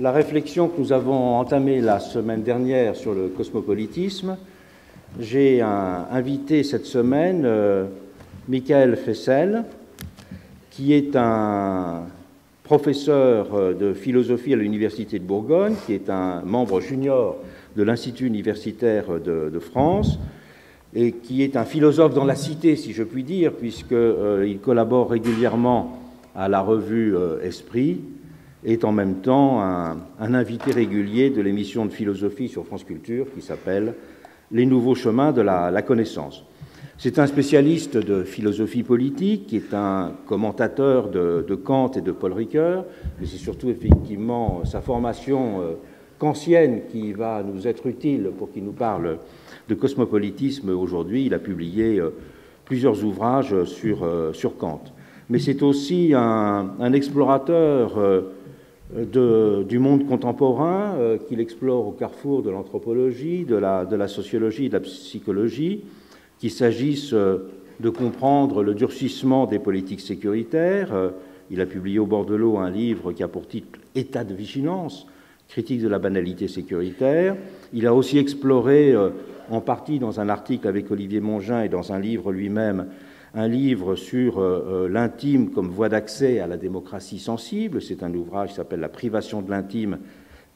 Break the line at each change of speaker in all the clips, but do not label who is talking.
la réflexion que nous avons entamée la semaine dernière sur le cosmopolitisme, j'ai invité cette semaine euh, Michael Fessel, qui est un professeur euh, de philosophie à l'Université de Bourgogne, qui est un membre junior de l'Institut universitaire de, France, et qui est un philosophe dans la cité, si je puis dire, puisqu'il euh, collabore régulièrement à la revue Esprit, est en même temps un, invité régulier de l'émission de philosophie sur France Culture qui s'appelle Les nouveaux chemins de la connaissance. C'est un spécialiste de philosophie politique, qui est un commentateur de, Kant et de Paul Ricoeur, mais c'est surtout effectivement sa formation euh, kantienne qui va nous être utile pour qu'il nous parle de cosmopolitisme aujourd'hui. Il a publié euh, plusieurs ouvrages sur, euh, sur Kant. Mais c'est aussi un, explorateur du monde contemporain qu'il explore au carrefour de l'anthropologie, de la, sociologie de la psychologie qu'il s'agisse euh, de comprendre le durcissement des politiques sécuritaires. Euh, il a publié au bord de l'eau un livre qui a pour titre État de vigilance, critique de la banalité sécuritaire. Il a aussi exploré, euh, en partie dans un article avec Olivier Mongin et dans un livre lui-même, un livre sur l'intime comme voie d'accès à la démocratie sensible. C'est un ouvrage qui s'appelle La privation de l'intime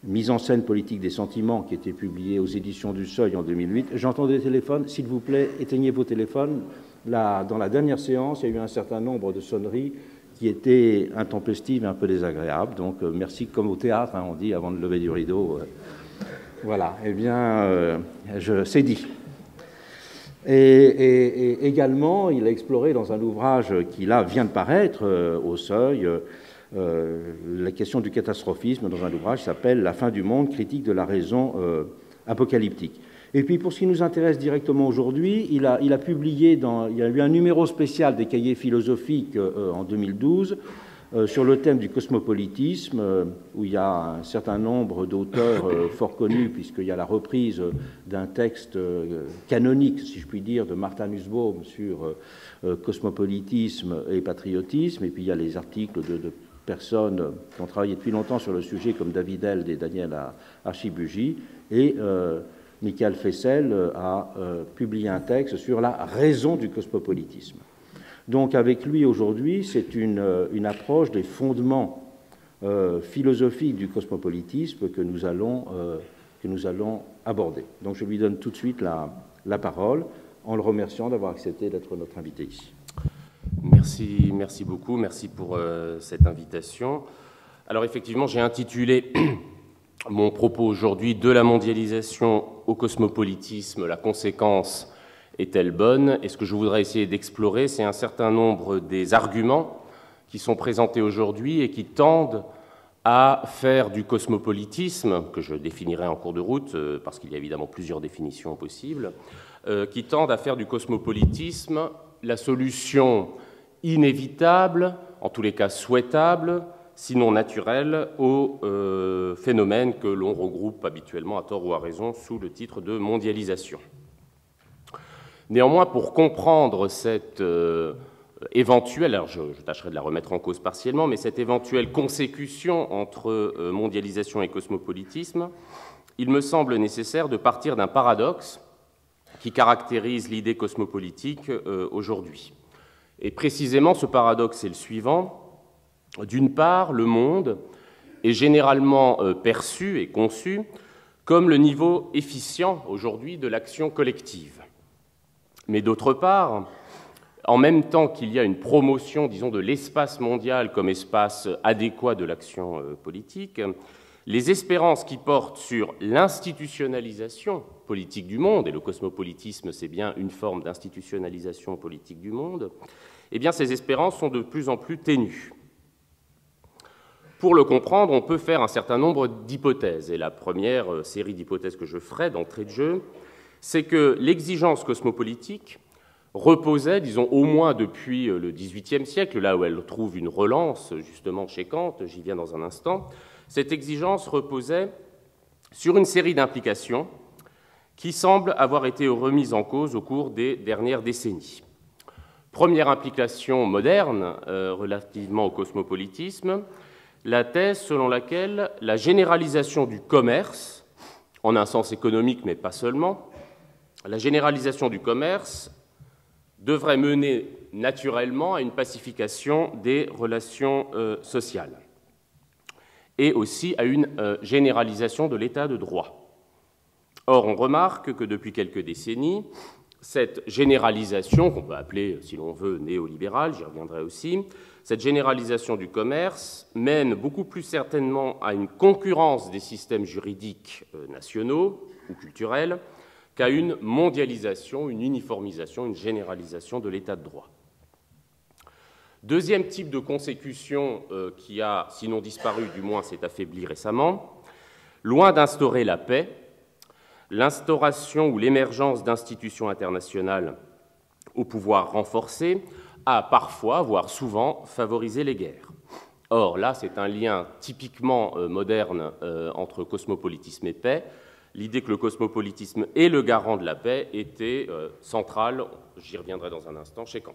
mise en scène politique des sentiments qui était publié aux éditions du Seuil en 2008. J'entends des téléphones. S'il vous plaît, éteignez vos téléphones. Là, dans la dernière séance, il y a eu un certain nombre de sonneries qui étaient intempestives et un peu désagréables. Donc, euh, merci, comme au théâtre, hein, on dit avant de lever du rideau. Euh, voilà, eh bien, euh, je, c'est dit. Et, également, il a exploré dans un ouvrage qui, là, vient de paraître au Seuil, euh, la question du catastrophisme dans un ouvrage qui s'appelle La fin du monde, critique de la raison euh, apocalyptique. Et puis pour ce qui nous intéresse directement aujourd'hui, il a, publié, il y a eu un numéro spécial des cahiers philosophiques euh, en 2012 sur le thème du cosmopolitisme, où il y a un certain nombre d'auteurs fort connus, puisqu'il y a la reprise d'un texte canonique, si je puis dire, de Martin Nussbaum sur cosmopolitisme et patriotisme, et puis il y a les articles de, de personnes qui ont travaillé depuis longtemps sur le sujet, comme David Eld et Daniel Archibugi, et euh, Michael Fessel euh, a euh, publié un texte sur la raison du cosmopolitisme. Donc avec lui aujourd'hui, c'est une, une, approche des fondements philosophiques du cosmopolitisme que nous, allons, que nous allons aborder. Donc je lui donne tout de suite la, la parole en le remerciant d'avoir accepté d'être notre invité ici.
Merci, merci beaucoup, merci pour euh, cette invitation. Alors effectivement, j'ai intitulé mon propos aujourd'hui de la mondialisation au cosmopolitisme, la conséquence est-elle bonne? Et ce que je voudrais essayer d'explorer, c'est un certain nombre des arguments qui sont présentés aujourd'hui et qui tendent à faire du cosmopolitisme, que je définirai en cours de route, euh, parce qu'il y a évidemment plusieurs définitions possibles, euh, qui tendent à faire du cosmopolitisme la solution inévitable, en tous les cas souhaitable, sinon naturel, au euh, phénomène que l'on regroupe habituellement, à tort ou à raison, sous le titre de mondialisation. Néanmoins, pour comprendre cette euh, éventuelle, alors je, tâcherai de la remettre en cause partiellement, mais cette éventuelle consécution entre euh, mondialisation et cosmopolitisme, il me semble nécessaire de partir d'un paradoxe qui caractérise l'idée cosmopolitique aujourd'hui. Et précisément, ce paradoxe est le suivant. D'une part, le monde est généralement euh, perçu et conçu comme le niveau efficient aujourd'hui de l'action collective. Mais d'autre part, en même temps qu'il y a une promotion, disons, de l'espace mondial comme espace adéquat de l'action euh, politique, les espérances qui portent sur l'institutionnalisation politique du monde, et le cosmopolitisme c'est bien une forme d'institutionnalisation politique du monde, eh bien, ces espérances sont de plus en plus ténues. Pour le comprendre, on peut faire un certain nombre d'hypothèses. Et la première euh, série d'hypothèses que je ferai d'entrée de jeu, c'est que l'exigence cosmopolitique reposait, disons au moins depuis euh, le XVIIIe siècle, là où elle trouve une relance justement chez Kant, j'y viens dans un instant, cette exigence reposait sur une série d'implications qui semblent avoir été remises en cause au cours des dernières décennies. Première implication moderne euh, relativement au cosmopolitisme, la thèse selon laquelle la généralisation du commerce, en un sens économique mais pas seulement, la généralisation du commerce devrait mener naturellement à une pacification des relations euh, sociales et aussi à une euh, généralisation de l'état de droit. Or, on remarque que depuis quelques décennies, cette généralisation, qu'on peut appeler, si l'on veut, néolibérale, j'y reviendrai aussi, cette généralisation du commerce mène beaucoup plus certainement à une concurrence des systèmes juridiques euh, nationaux ou culturels qu'à une mondialisation, une uniformisation, une généralisation de l'état de droit. Deuxième type de consécution euh, qui a, sinon disparu, du moins s'est affaibli récemment, loin d'instaurer la paix, l'instauration ou l'émergence d'institutions internationales au pouvoir renforcé a parfois, voire souvent, favorisé les guerres. Or, là, c'est un lien typiquement euh, moderne euh, entre cosmopolitisme et paix. L'idée que le cosmopolitisme est le garant de la paix était euh, centrale, j'y reviendrai dans un instant, chez Kant.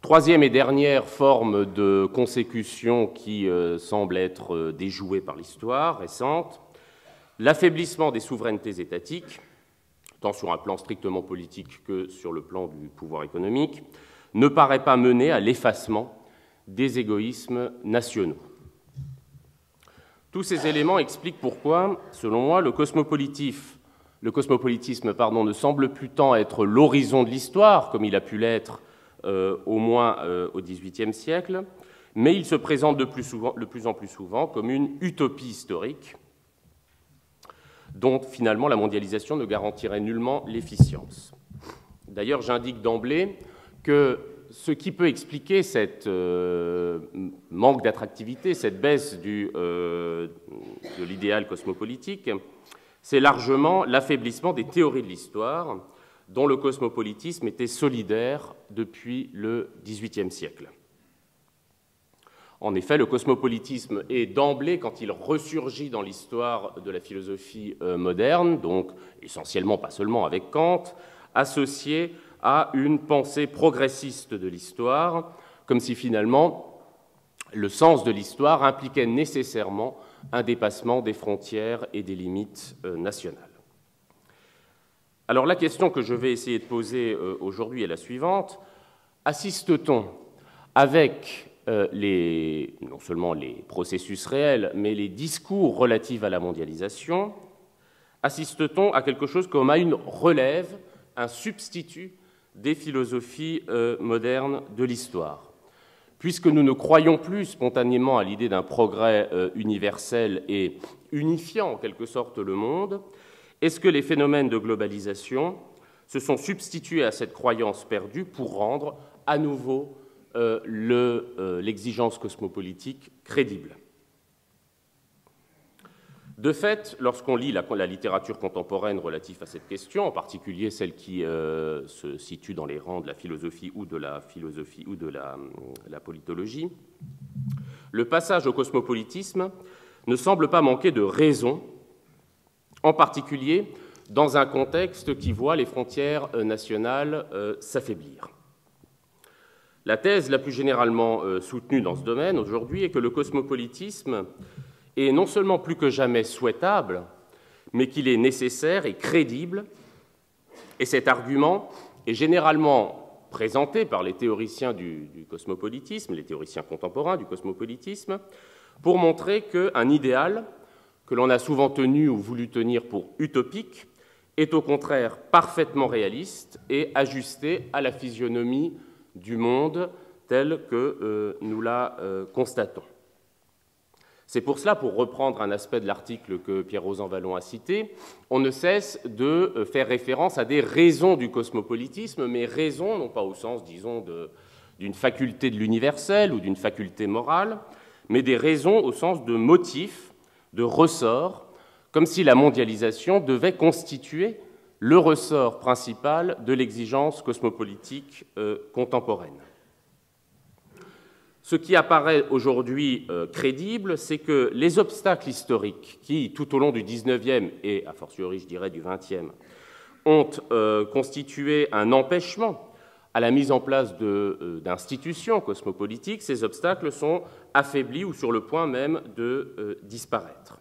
Troisième et dernière forme de consécution qui semble être déjouée par l'histoire récente, l'affaiblissement des souverainetés étatiques tant sur un plan strictement politique que sur le plan du pouvoir économique, ne paraît pas mener à l'effacement des égoïsmes nationaux. Tous ces éléments expliquent pourquoi, selon moi, le, cosmopolitisme pardon, ne semble plus tant être l'horizon de l'histoire, comme il a pu l'être euh, au moins euh, au XVIIIe siècle, mais il se présente de plus en plus souvent comme une utopie historique dont finalement la mondialisation ne garantirait nullement l'efficience. D'ailleurs, j'indique d'emblée que ce qui peut expliquer cette euh, manque d'attractivité, cette baisse euh, de l'idéal cosmopolitique, c'est largement l'affaiblissement des théories de l'histoire dont le cosmopolitisme était solidaire depuis le XVIIIe siècle. En effet, le cosmopolitisme est d'emblée, quand il ressurgit dans l'histoire de la philosophie euh, moderne, donc essentiellement pas seulement avec Kant, associé à une pensée progressiste de l'histoire, comme si finalement le sens de l'histoire impliquait nécessairement un dépassement des frontières et des limites euh, nationales. Alors la question que je vais essayer de poser euh, aujourd'hui est la suivante. Assiste-t-on avec euh, les, non seulement les processus réels, mais les discours relatifs à la mondialisation, assiste-t-on à quelque chose comme à une relève, un substitut des philosophies euh, modernes de l'histoire. Puisque nous ne croyons plus spontanément à l'idée d'un progrès euh, universel et unifiant en quelque sorte le monde, est-ce que les phénomènes de globalisation se sont substitués à cette croyance perdue pour rendre à nouveau euh, l'exigence cosmopolitique crédible? De fait, lorsqu'on lit la, littérature contemporaine relative à cette question, en particulier celle qui euh, se situe dans les rangs de la philosophie ou de la philosophie ou de la, la politologie, le passage au cosmopolitisme ne semble pas manquer de raison, en particulier dans un contexte qui voit les frontières nationales s'affaiblir. La thèse la plus généralement euh, soutenue dans ce domaine aujourd'hui est que le cosmopolitisme est non seulement plus que jamais souhaitable, mais qu'il est nécessaire et crédible. Et cet argument est généralement présenté par les théoriciens du, cosmopolitisme, les théoriciens contemporains du cosmopolitisme, pour montrer qu'un idéal que l'on a souvent tenu ou voulu tenir pour utopique est au contraire parfaitement réaliste et ajusté à la physionomie du monde tel que euh, nous la euh, constatons. C'est pour cela, pour reprendre un aspect de l'article que Pierre-Rosan Vallon a cité, on ne cesse de euh, faire référence à des raisons du cosmopolitisme, mais raisons, non pas au sens, disons, d'une faculté de l'universel ou d'une faculté morale, mais des raisons au sens de motifs, de ressorts, comme si la mondialisation devait constituer le ressort principal de l'exigence cosmopolitique euh, contemporaine. Ce qui apparaît aujourd'hui euh, crédible, c'est que les obstacles historiques qui, tout au long du XIXe et, a fortiori, je dirais, du XXe, ont euh, constitué un empêchement à la mise en place d'institutions cosmopolitiques, ces obstacles sont affaiblis ou sur le point même de disparaître.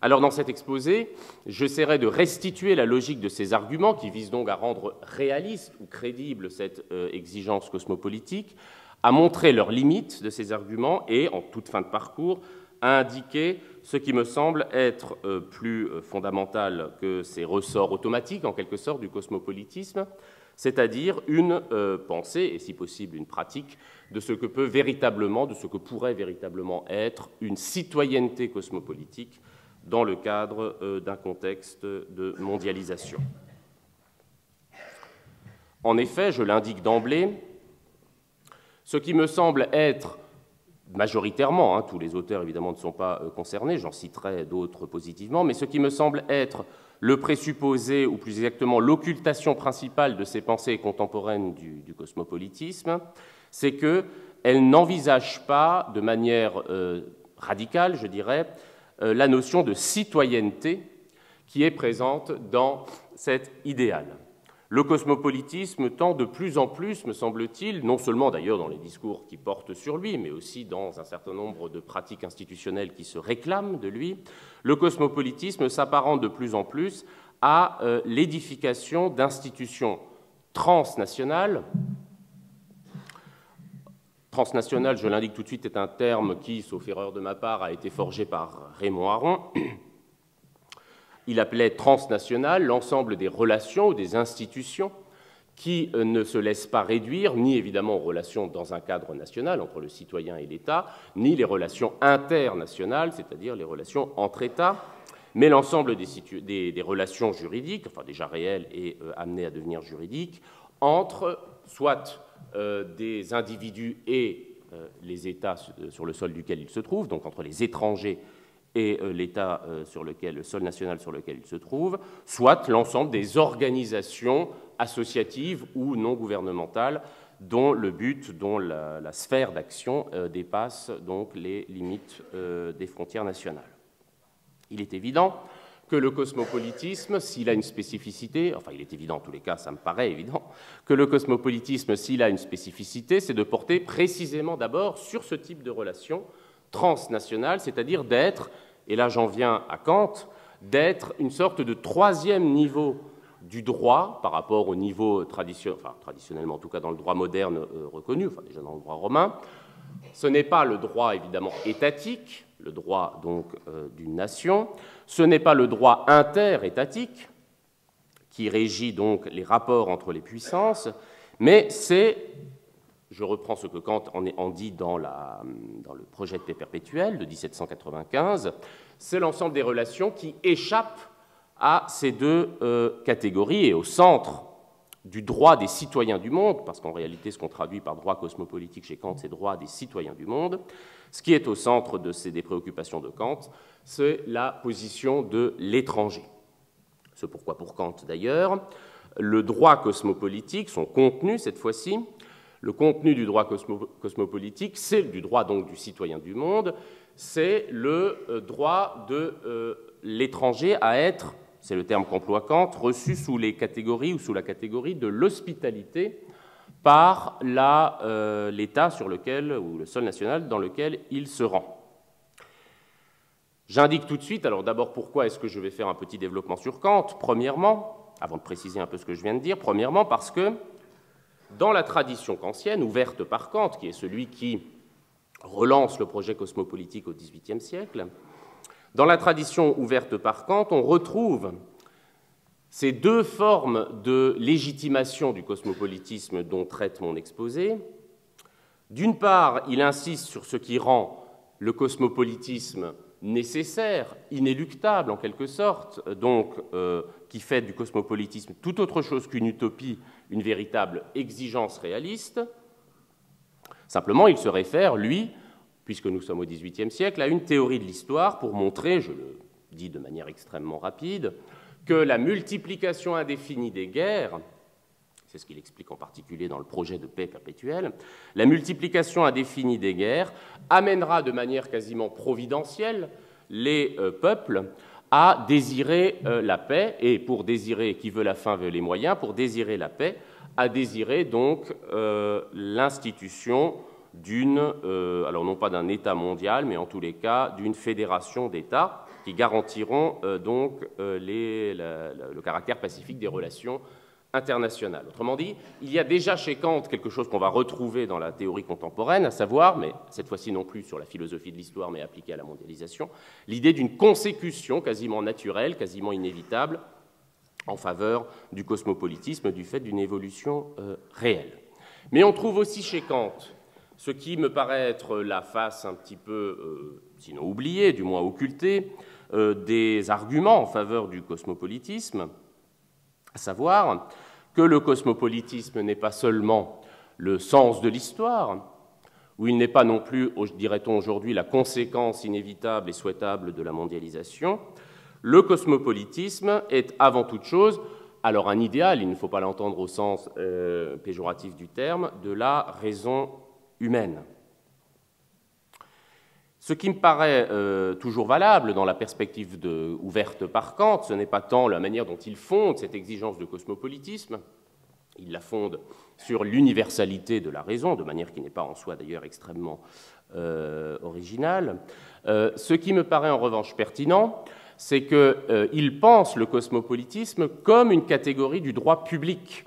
Alors dans cet exposé, j'essaierai de restituer la logique de ces arguments qui visent donc à rendre réaliste ou crédible cette euh, exigence cosmopolitique, à montrer leurs limites de ces arguments et, en toute fin de parcours, à indiquer ce qui me semble être euh, plus euh, fondamental que ces ressorts automatiques, en quelque sorte, du cosmopolitisme, c'est-à-dire une pensée, et si possible une pratique, de ce que peut véritablement, de ce que pourrait véritablement être une citoyenneté cosmopolitique dans le cadre euh, d'un contexte de mondialisation. En effet, je l'indique d'emblée, ce qui me semble être majoritairement, hein, tous les auteurs évidemment ne sont pas euh, concernés, j'en citerai d'autres positivement, mais ce qui me semble être le présupposé, ou plus exactement l'occultation principale de ces pensées contemporaines du, cosmopolitisme, c'est qu'elles n'envisagent pas de manière euh, radicale, je dirais, euh, la notion de citoyenneté qui est présente dans cet idéal. Le cosmopolitisme tend de plus en plus, me semble-t-il, non seulement d'ailleurs dans les discours qui portent sur lui, mais aussi dans un certain nombre de pratiques institutionnelles qui se réclament de lui, le cosmopolitisme s'apparente de plus en plus à euh, l'édification d'institutions transnationales Transnational, je l'indique tout de suite, est un terme qui, sauf erreur de ma part, a été forgé par Raymond Aron. Il appelait transnational l'ensemble des relations ou des institutions qui euh, ne se laissent pas réduire, ni évidemment aux relations dans un cadre national entre le citoyen et l'État, ni les relations internationales, c'est-à-dire les relations entre États, mais l'ensemble des, relations juridiques, enfin déjà réelles et euh, amenées à devenir juridiques, entre soit euh, des individus et les États sur le sol duquel ils se trouvent, donc entre les étrangers euh, l'État sur lequel, le sol national sur lequel ils se trouvent, soit l'ensemble des organisations associatives ou non gouvernementales dont le but, dont la, sphère d'action dépasse donc les limites des frontières nationales. Il est évident que le cosmopolitisme, s'il a une spécificité, enfin il est évident en tous les cas, ça me paraît évident, que le cosmopolitisme, s'il a une spécificité, c'est de porter précisément d'abord sur ce type de relation transnationale, c'est-à-dire d'être, et là j'en viens à Kant, d'être une sorte de troisième niveau du droit par rapport au niveau traditionnel, enfin traditionnellement en tout cas dans le droit moderne euh, reconnu, enfin déjà dans le droit romain. Ce n'est pas le droit évidemment étatique, le droit donc euh, d'une nation. Ce n'est pas le droit interétatique qui régit donc les rapports entre les puissances, mais c'est, je reprends ce que Kant en dit dans, le projet de paix perpétuelle de 1795, c'est l'ensemble des relations qui échappent à ces deux euh, catégories et au centre du droit des citoyens du monde, parce qu'en réalité ce qu'on traduit par droit cosmopolitique chez Kant, c'est droit des citoyens du monde, ce qui est au centre de ces, des préoccupations de Kant, c'est la position de l'étranger. Ce pourquoi pour Kant d'ailleurs, le droit cosmopolitique, son contenu cette fois-ci, le contenu du droit cosmopolitique, c'est du droit donc du citoyen du monde, c'est le euh, droit de euh, l'étranger à être, c'est le terme qu'emploie Kant, reçu sous les catégories ou sous la catégorie de l'hospitalité par euh, l'État sur lequel, ou le sol national dans lequel il se rend. J'indique tout de suite, alors d'abord pourquoi est-ce que je vais faire un petit développement sur Kant? Premièrement, avant de préciser un peu ce que je viens de dire, premièrement parce que dans la tradition kantienne, ouverte par Kant, qui est celui qui relance le projet cosmopolitique au XVIIIe siècle, dans la tradition ouverte par Kant, on retrouve ces deux formes de légitimation du cosmopolitisme dont traite mon exposé, d'une part, il insiste sur ce qui rend le cosmopolitisme nécessaire, inéluctable en quelque sorte, donc euh, qui fait du cosmopolitisme tout autre chose qu'une utopie, une véritable exigence réaliste. Simplement, il se réfère, lui, puisque nous sommes au XVIIIe siècle, à une théorie de l'histoire pour montrer, je le dis de manière extrêmement rapide, que la multiplication indéfinie des guerres, c'est ce qu'il explique en particulier dans le projet de paix perpétuelle, la multiplication indéfinie des guerres amènera de manière quasiment providentielle les euh, peuples à désirer euh, la paix, et pour désirer, qui veut la fin veut les moyens, pour désirer la paix, a désiré donc l'institution d'une, alors non pas d'un État mondial, mais en tous les cas d'une fédération d'États qui garantiront donc le caractère pacifique des relations internationale. Autrement dit, il y a déjà chez Kant quelque chose qu'on va retrouver dans la théorie contemporaine, à savoir, mais cette fois-ci non plus sur la philosophie de l'histoire, mais appliquée à la mondialisation, l'idée d'une consécution quasiment naturelle, quasiment inévitable, en faveur du cosmopolitisme du fait d'une évolution euh, réelle. Mais on trouve aussi chez Kant ce qui me paraît être la face un petit peu, euh, sinon oubliée, du moins occultée, euh, des arguments en faveur du cosmopolitisme, à savoir que le cosmopolitisme n'est pas seulement le sens de l'histoire, où il n'est pas non plus, dirait-on aujourd'hui, la conséquence inévitable et souhaitable de la mondialisation, le cosmopolitisme est avant toute chose, alors un idéal, il ne faut pas l'entendre au sens euh, péjoratif du terme, de la raison humaine. Ce qui me paraît euh, toujours valable dans la perspective ouverte par Kant, ce n'est pas tant la manière dont il fonde cette exigence de cosmopolitisme, il la fonde sur l'universalité de la raison, de manière qui n'est pas en soi d'ailleurs extrêmement euh, originale. Euh, ce qui me paraît en revanche pertinent, c'est qu'il pense le cosmopolitisme comme une catégorie du droit public,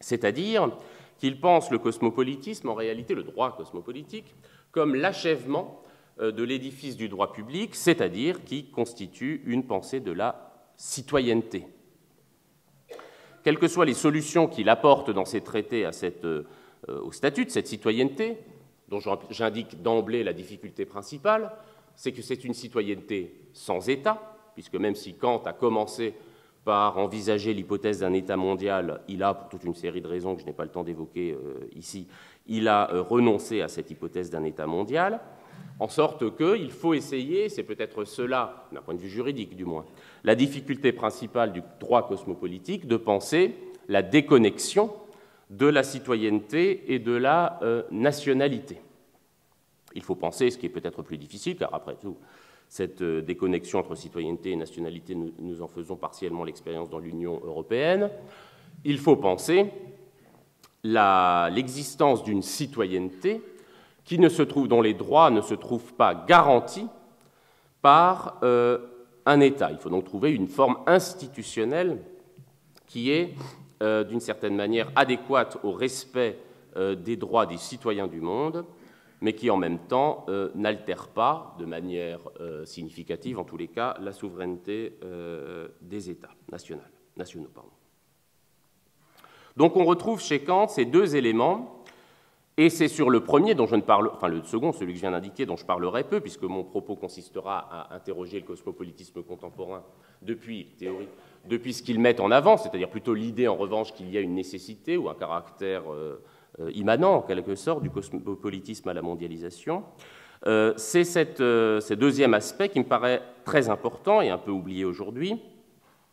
c'est-à-dire qu'il pense le cosmopolitisme, en réalité le droit cosmopolitique, comme l'achèvement de l'édifice du droit public, c'est-à-dire qui constitue une pensée de la citoyenneté. Quelles que soient les solutions qu'il apporte dans ses traités euh, au statut de cette citoyenneté, dont j'indique d'emblée la difficulté principale, c'est que c'est une citoyenneté sans État, puisque même si Kant a commencé par envisager l'hypothèse d'un État mondial, il a, pour toute une série de raisons que je n'ai pas le temps d'évoquer euh, ici, il a renoncé à cette hypothèse d'un État mondial. En sorte qu'il faut essayer, c'est peut-être cela, d'un point de vue juridique du moins, la difficulté principale du droit cosmopolitique, de penser la déconnexion de la citoyenneté et de la euh, nationalité. Il faut penser, ce qui est peut-être plus difficile, car après tout, cette euh, déconnexion entre citoyenneté et nationalité, nous en faisons partiellement l'expérience dans l'Union européenne, il faut penser l'existence d'une citoyenneté qui ne se dont les droits ne se trouvent pas garantis par euh, un État. Il faut donc trouver une forme institutionnelle qui est, euh, d'une certaine manière, adéquate au respect euh, des droits des citoyens du monde, mais qui en même temps n'altère pas de manière significative, en tous les cas, la souveraineté des États nationaux. Donc on retrouve chez Kant ces deux éléments et c'est sur le premier dont je ne parle, enfin le second, celui que je viens d'indiquer, dont je parlerai peu, puisque mon propos consistera à interroger le cosmopolitisme contemporain depuis depuis ce qu'il met en avant, c'est-à-dire plutôt l'idée en revanche qu'il y a une nécessité ou un caractère euh, euh, immanent en quelque sorte du cosmopolitisme à la mondialisation. Euh, c'est ce deuxième aspect qui me paraît très important et un peu oublié aujourd'hui.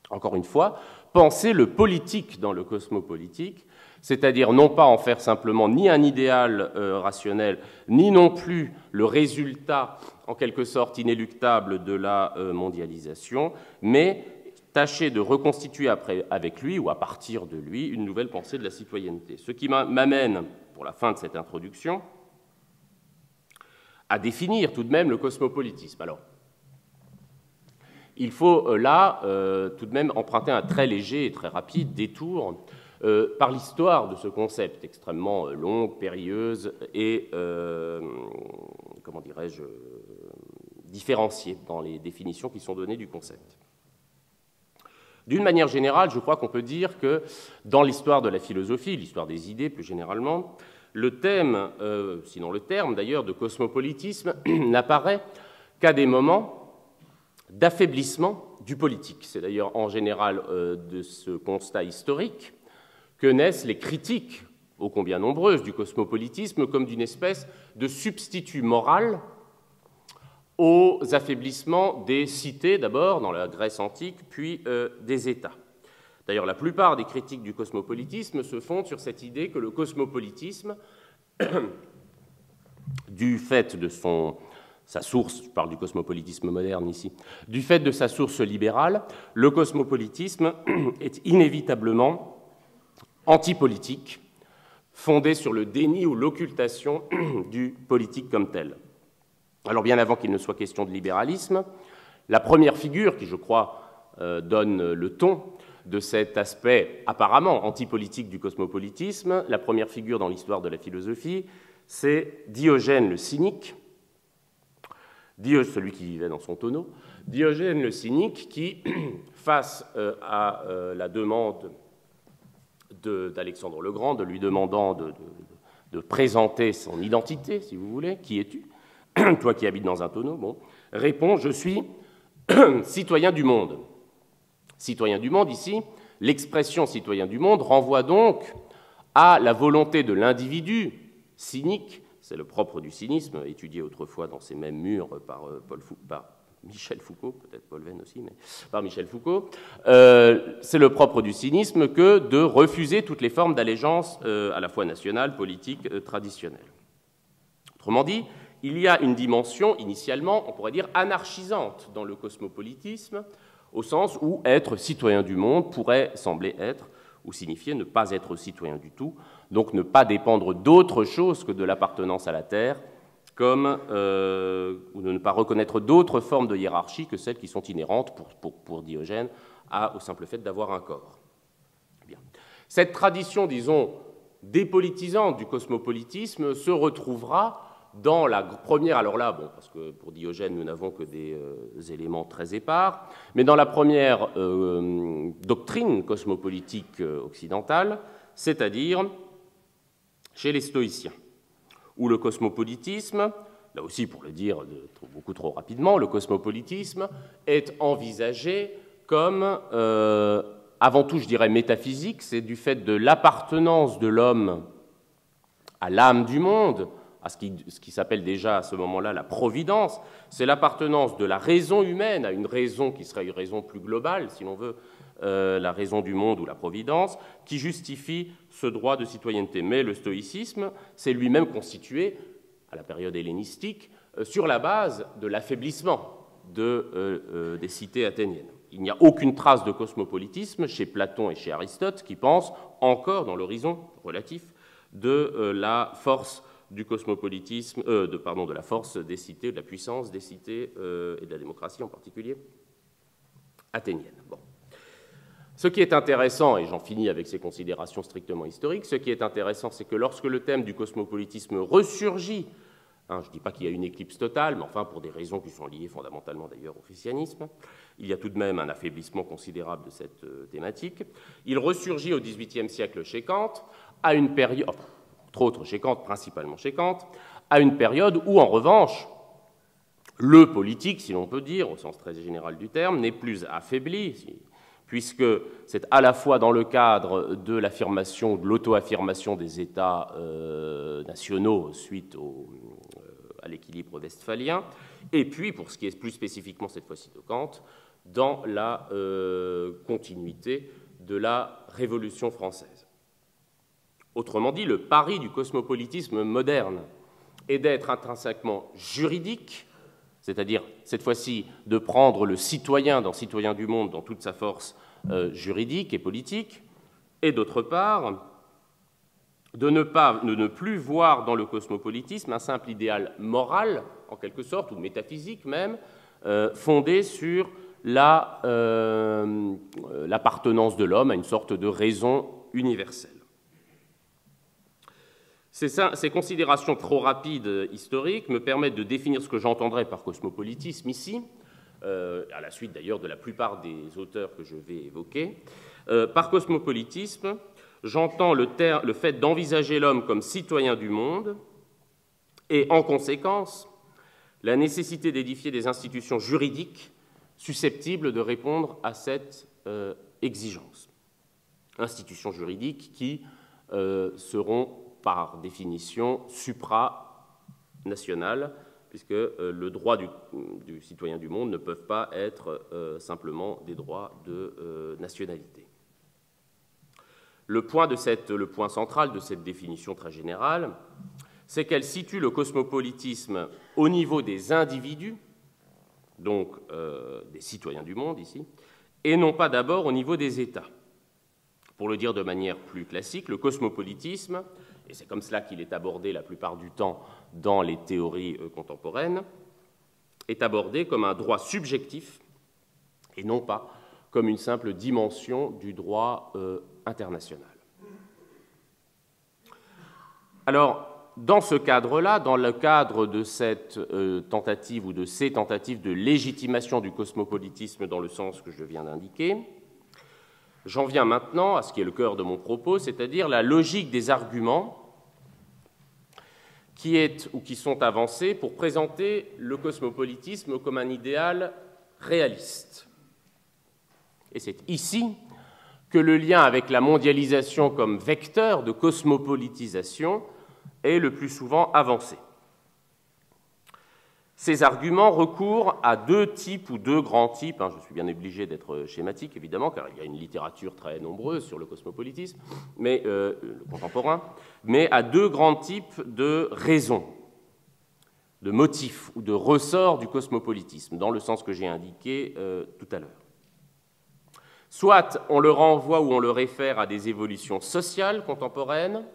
Encore une fois, penser le politique dans le cosmopolitique, c'est-à-dire non pas en faire simplement ni un idéal euh, rationnel, ni non plus le résultat en quelque sorte inéluctable de la euh, mondialisation, mais tâcher de reconstituer avec lui ou à partir de lui une nouvelle pensée de la citoyenneté. Ce qui m'amène, pour la fin de cette introduction, à définir tout de même le cosmopolitisme. Alors, il faut euh, là tout de même emprunter un très léger et très rapide détour euh, par l'histoire de ce concept extrêmement euh, longue, périlleuse et, euh, comment dirais-je, différenciée dans les définitions qui sont données du concept. D'une manière générale, je crois qu'on peut dire que dans l'histoire de la philosophie, l'histoire des idées plus généralement, le thème, sinon le terme d'ailleurs, de cosmopolitisme n'apparaît qu'à des moments d'affaiblissement du politique. C'est d'ailleurs en général de ce constat historique que naissent les critiques, ô combien nombreuses, du cosmopolitisme comme d'une espèce de substitut moral aux affaiblissements des cités d'abord dans la Grèce antique, puis euh, des États. D'ailleurs, la plupart des critiques du cosmopolitisme se fondent sur cette idée que le cosmopolitisme, du fait de son, sa source, je parle du cosmopolitisme moderne ici, du fait de sa source libérale, le cosmopolitisme est inévitablement antipolitique, fondée sur le déni ou l'occultation du politique comme tel. Alors bien avant qu'il ne soit question de libéralisme, la première figure qui, je crois, euh, donne le ton de cet aspect apparemment antipolitique du cosmopolitisme, la première figure dans l'histoire de la philosophie, c'est Diogène le cynique, celui qui vivait dans son tonneau, Diogène le cynique qui, face euh, à euh, la demande d'Alexandre le Grand, de lui demandant de, présenter son identité, si vous voulez, qui es-tu Toi qui habites dans un tonneau, bon, répond Je suis citoyen du monde. Citoyen du monde, ici, l'expression citoyen du monde renvoie donc à la volonté de l'individu cynique, c'est le propre du cynisme, étudié autrefois dans ces mêmes murs par, euh, Paul par Michel Foucault, peut-être Paul Venn aussi, mais par Michel Foucault, euh, c'est le propre du cynisme que de refuser toutes les formes d'allégeance euh, à la fois nationale, politique, traditionnelle. Autrement dit, il y a une dimension initialement, on pourrait dire, anarchisante dans le cosmopolitisme, au sens où être citoyen du monde pourrait sembler être ou signifier ne pas être citoyen du tout, donc ne pas dépendre d'autre chose que de l'appartenance à la terre, comme, euh, ou de ne pas reconnaître d'autres formes de hiérarchie que celles qui sont inhérentes, pour, Diogène, au simple fait d'avoir un corps. Cette tradition, disons, dépolitisante du cosmopolitisme se retrouvera dans la première, alors là, bon, parce que pour Diogène, nous n'avons que des euh, éléments très épars, mais dans la première euh, doctrine cosmopolitique occidentale, c'est-à-dire chez les stoïciens, où le cosmopolitisme, là aussi pour le dire beaucoup trop rapidement, le cosmopolitisme est envisagé comme, avant tout, je dirais métaphysique, c'est du fait de l'appartenance de l'homme à l'âme du monde, à ce qui, s'appelle déjà à ce moment-là la providence, c'est l'appartenance de la raison humaine à une raison qui serait une raison plus globale, si l'on veut, euh, la raison du monde ou la providence, qui justifie ce droit de citoyenneté. Mais le stoïcisme s'est lui-même constitué, à la période hellénistique, euh, sur la base de l'affaiblissement euh, des cités athéniennes. Il n'y a aucune trace de cosmopolitisme chez Platon et chez Aristote qui pensent encore dans l'horizon relatif de la force du cosmopolitisme, de, pardon, de la force des cités, de la puissance des cités et de la démocratie en particulier athénienne. Bon. Ce qui est intéressant, et j'en finis avec ces considérations strictement historiques, ce qui est intéressant, c'est que lorsque le thème du cosmopolitisme ressurgit, hein, je ne dis pas qu'il y a une éclipse totale, mais enfin pour des raisons qui sont liées fondamentalement d'ailleurs au christianisme, il y a tout de même un affaiblissement considérable de cette euh, thématique. Il ressurgit au XVIIIe siècle chez Kant, à une période, entre autres chez Kant, principalement chez Kant, à une période où, en revanche, le politique, si l'on peut dire, au sens très général du terme, n'est plus affaibli, puisque c'est à la fois dans le cadre de l'affirmation, de l'auto-affirmation des États euh, nationaux suite euh, à l'équilibre westphalien, et puis, pour ce qui est plus spécifiquement cette fois-ci de Kant, dans la euh, continuité de la Révolution française. Autrement dit, le pari du cosmopolitisme moderne est d'être intrinsèquement juridique, c'est-à-dire cette fois-ci de prendre le citoyen dans citoyen du monde dans toute sa force euh, juridique et politique, et d'autre part de ne, pas, ne plus voir dans le cosmopolitisme un simple idéal moral, en quelque sorte, ou métaphysique même, euh, fondé sur euh, l'appartenance de l'homme à une sorte de raison universelle. Ces, considérations trop rapides euh, historiques me permettent de définir ce que j'entendrais par cosmopolitisme ici, euh, à la suite d'ailleurs de la plupart des auteurs que je vais évoquer. Euh, par cosmopolitisme, j'entends le, le fait d'envisager l'homme comme citoyen du monde et en conséquence la nécessité d'édifier des institutions juridiques susceptibles de répondre à cette exigence. Institutions juridiques qui seront par définition supranationale, puisque euh, le droit du, citoyen du monde ne peuvent pas être euh, simplement des droits de euh, nationalité. Le point, le point central de cette définition très générale, c'est qu'elle situe le cosmopolitisme au niveau des individus, donc des citoyens du monde ici, et non pas d'abord au niveau des États. Pour le dire de manière plus classique, le cosmopolitisme, et c'est comme cela qu'il est abordé la plupart du temps dans les théories euh, contemporaines, est abordé comme un droit subjectif et non pas comme une simple dimension du droit euh, international. Alors, dans ce cadre-là, dans le cadre de cette euh, tentative ou de ces tentatives de légitimation du cosmopolitisme dans le sens que je viens d'indiquer, j'en viens maintenant à ce qui est le cœur de mon propos, c'est-à-dire la logique des arguments qui est ou qui sont avancés pour présenter le cosmopolitisme comme un idéal réaliste. Et c'est ici que le lien avec la mondialisation comme vecteur de cosmopolitisation est le plus souvent avancé. Ces arguments recourent à deux types ou deux grands types. Hein, je suis bien obligé d'être schématique, évidemment, car il y a une littérature très nombreuse sur le cosmopolitisme, mais euh, le contemporain, mais à deux grands types de raisons, de motifs ou de ressorts du cosmopolitisme, dans le sens que j'ai indiqué euh, tout à l'heure. Soit on le renvoie ou on le réfère à des évolutions sociales contemporaines,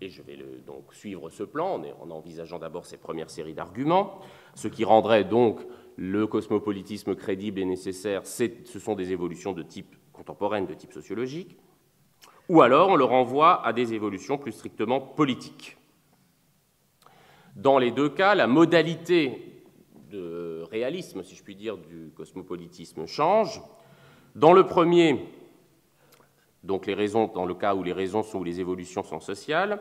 et je vais donc suivre ce plan en, envisageant d'abord ces premières séries d'arguments, ce qui rendrait donc le cosmopolitisme crédible et nécessaire, ce sont des évolutions de type contemporaine, de type sociologique, ou alors on le renvoie à des évolutions plus strictement politiques. Dans les deux cas, la modalité de réalisme, si je puis dire, du cosmopolitisme change. Dans le premier, donc les raisons, dans le cas où les raisons sont où les évolutions sont sociales,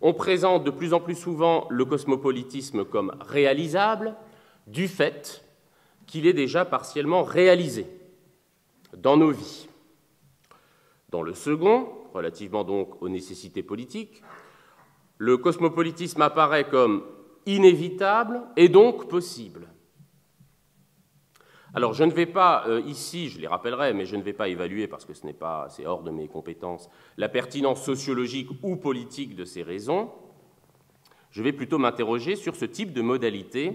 on présente de plus en plus souvent le cosmopolitisme comme réalisable du fait qu'il est déjà partiellement réalisé dans nos vies. Dans le second, relativement donc aux nécessités politiques, le cosmopolitisme apparaît comme inévitable et donc possible. Alors je ne vais pas euh, ici, je les rappellerai, mais je ne vais pas évaluer parce que ce n'est pas, c'est hors de mes compétences, la pertinence sociologique ou politique de ces raisons. Je vais plutôt m'interroger sur ce type de modalité,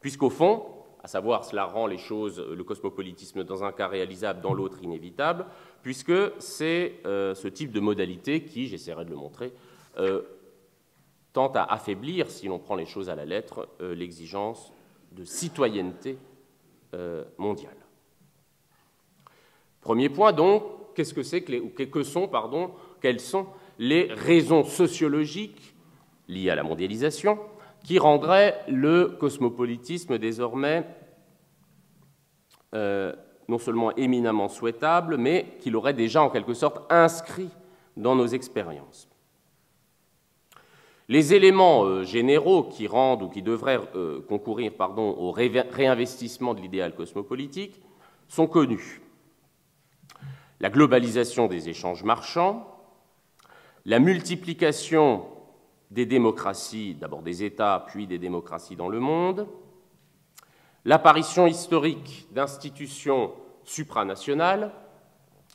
puisqu'au fond, à savoir cela rend les choses, le cosmopolitisme dans un cas réalisable, dans l'autre inévitable, puisque c'est euh, ce type de modalité qui, j'essaierai de le montrer, euh, tente à affaiblir, si l'on prend les choses à la lettre, l'exigence de citoyenneté mondiale. Premier point, donc, qu'est-ce que c'est que sont, pardon, quelles sont les raisons sociologiques liées à la mondialisation qui rendraient le cosmopolitisme désormais euh, non seulement éminemment souhaitable, mais qu'il aurait déjà en quelque sorte inscrit dans nos expériences. Les éléments euh, généraux qui rendent ou qui devraient euh, concourir au réinvestissement de l'idéal cosmopolitique sont connus. La globalisation des échanges marchands, la multiplication des démocraties, d'abord des États, puis des démocraties dans le monde, l'apparition historique d'institutions supranationales,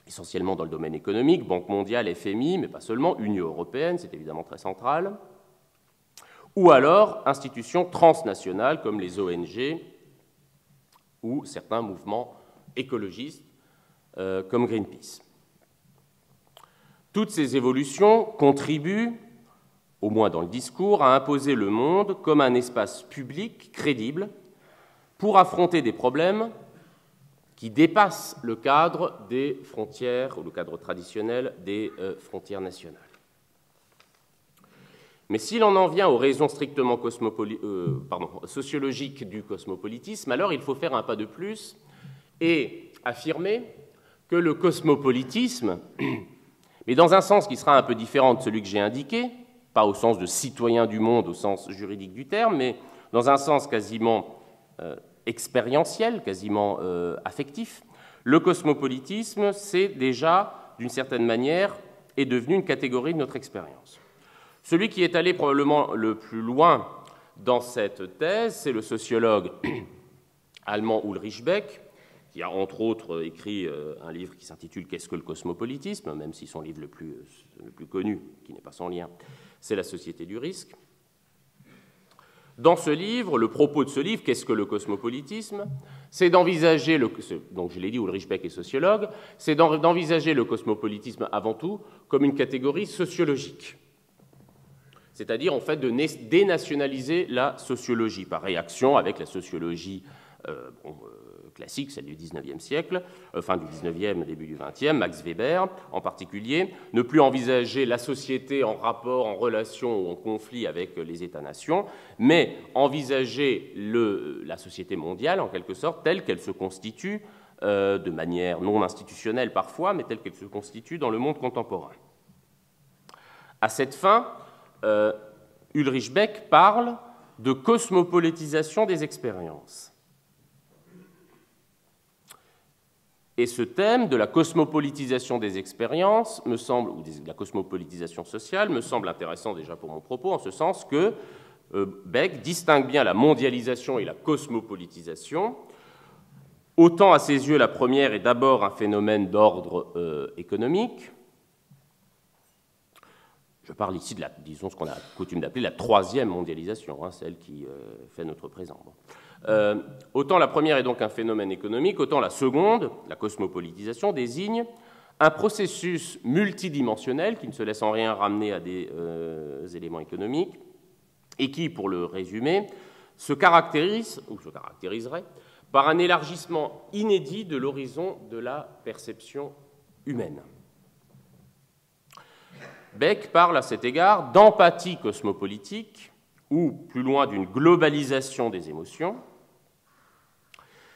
essentiellement dans le domaine économique, Banque mondiale, FMI, mais pas seulement, Union européenne, c'est évidemment très central, ou alors institutions transnationales comme les ONG ou certains mouvements écologistes euh, comme Greenpeace. Toutes ces évolutions contribuent, au moins dans le discours, à imposer le monde comme un espace public crédible pour affronter des problèmes qui dépassent le cadre des frontières ou le cadre traditionnel des euh, frontières nationales. Mais si l'on en vient aux raisons strictement euh, sociologiques du cosmopolitisme, alors il faut faire un pas de plus et affirmer que le cosmopolitisme, mais dans un sens qui sera un peu différent de celui que j'ai indiqué, pas au sens de citoyen du monde au sens juridique du terme, mais dans un sens quasiment euh, expérientiel, quasiment euh, affectif, le cosmopolitisme, c'est déjà, d'une certaine manière, est devenu une catégorie de notre expérience. Celui qui est allé probablement le plus loin dans cette thèse, c'est le sociologue allemand Ulrich Beck, qui a entre autres écrit euh, un livre qui s'intitule Qu'est-ce que le cosmopolitisme même si son livre le plus, euh, le plus connu, qui n'est pas sans lien, c'est La société du risque. Dans ce livre, le propos de ce livre, Qu'est-ce que le cosmopolitisme c'est d'envisager, donc je l'ai dit, Ulrich Beck est sociologue, c'est d'envisager le cosmopolitisme avant tout comme une catégorie sociologique. C'est-à-dire, en fait, de dénationaliser la sociologie par réaction avec la sociologie euh, euh, classique, celle du XIXe siècle, euh, fin du XIXe, début du XXe, Max Weber en particulier, ne plus envisager la société en rapport, en relation ou en conflit avec les États-nations, mais envisager la société mondiale, en quelque sorte, telle qu'elle se constitue, de manière non institutionnelle parfois, mais telle qu'elle se constitue dans le monde contemporain. À cette fin, euh, Ulrich Beck parle de cosmopolitisation des expériences. Et ce thème de la cosmopolitisation des expériences me semble, ou de la cosmopolitisation sociale, me semble intéressant déjà pour mon propos, en ce sens que euh, Beck distingue bien la mondialisation et la cosmopolitisation. Autant à ses yeux, la première est d'abord un phénomène d'ordre euh, économique. Je parle ici de la, disons, ce qu'on a coutume d'appeler la troisième mondialisation, hein, celle qui euh, fait notre présent. Euh, autant la première est donc un phénomène économique, autant la seconde, la cosmopolitisation, désigne un processus multidimensionnel qui ne se laisse en rien ramener à des euh, éléments économiques et qui, pour le résumer, se caractérise, ou se caractériserait, par un élargissement inédit de l'horizon de la perception humaine. Beck parle à cet égard d'empathie cosmopolitique, ou plus loin d'une globalisation des émotions,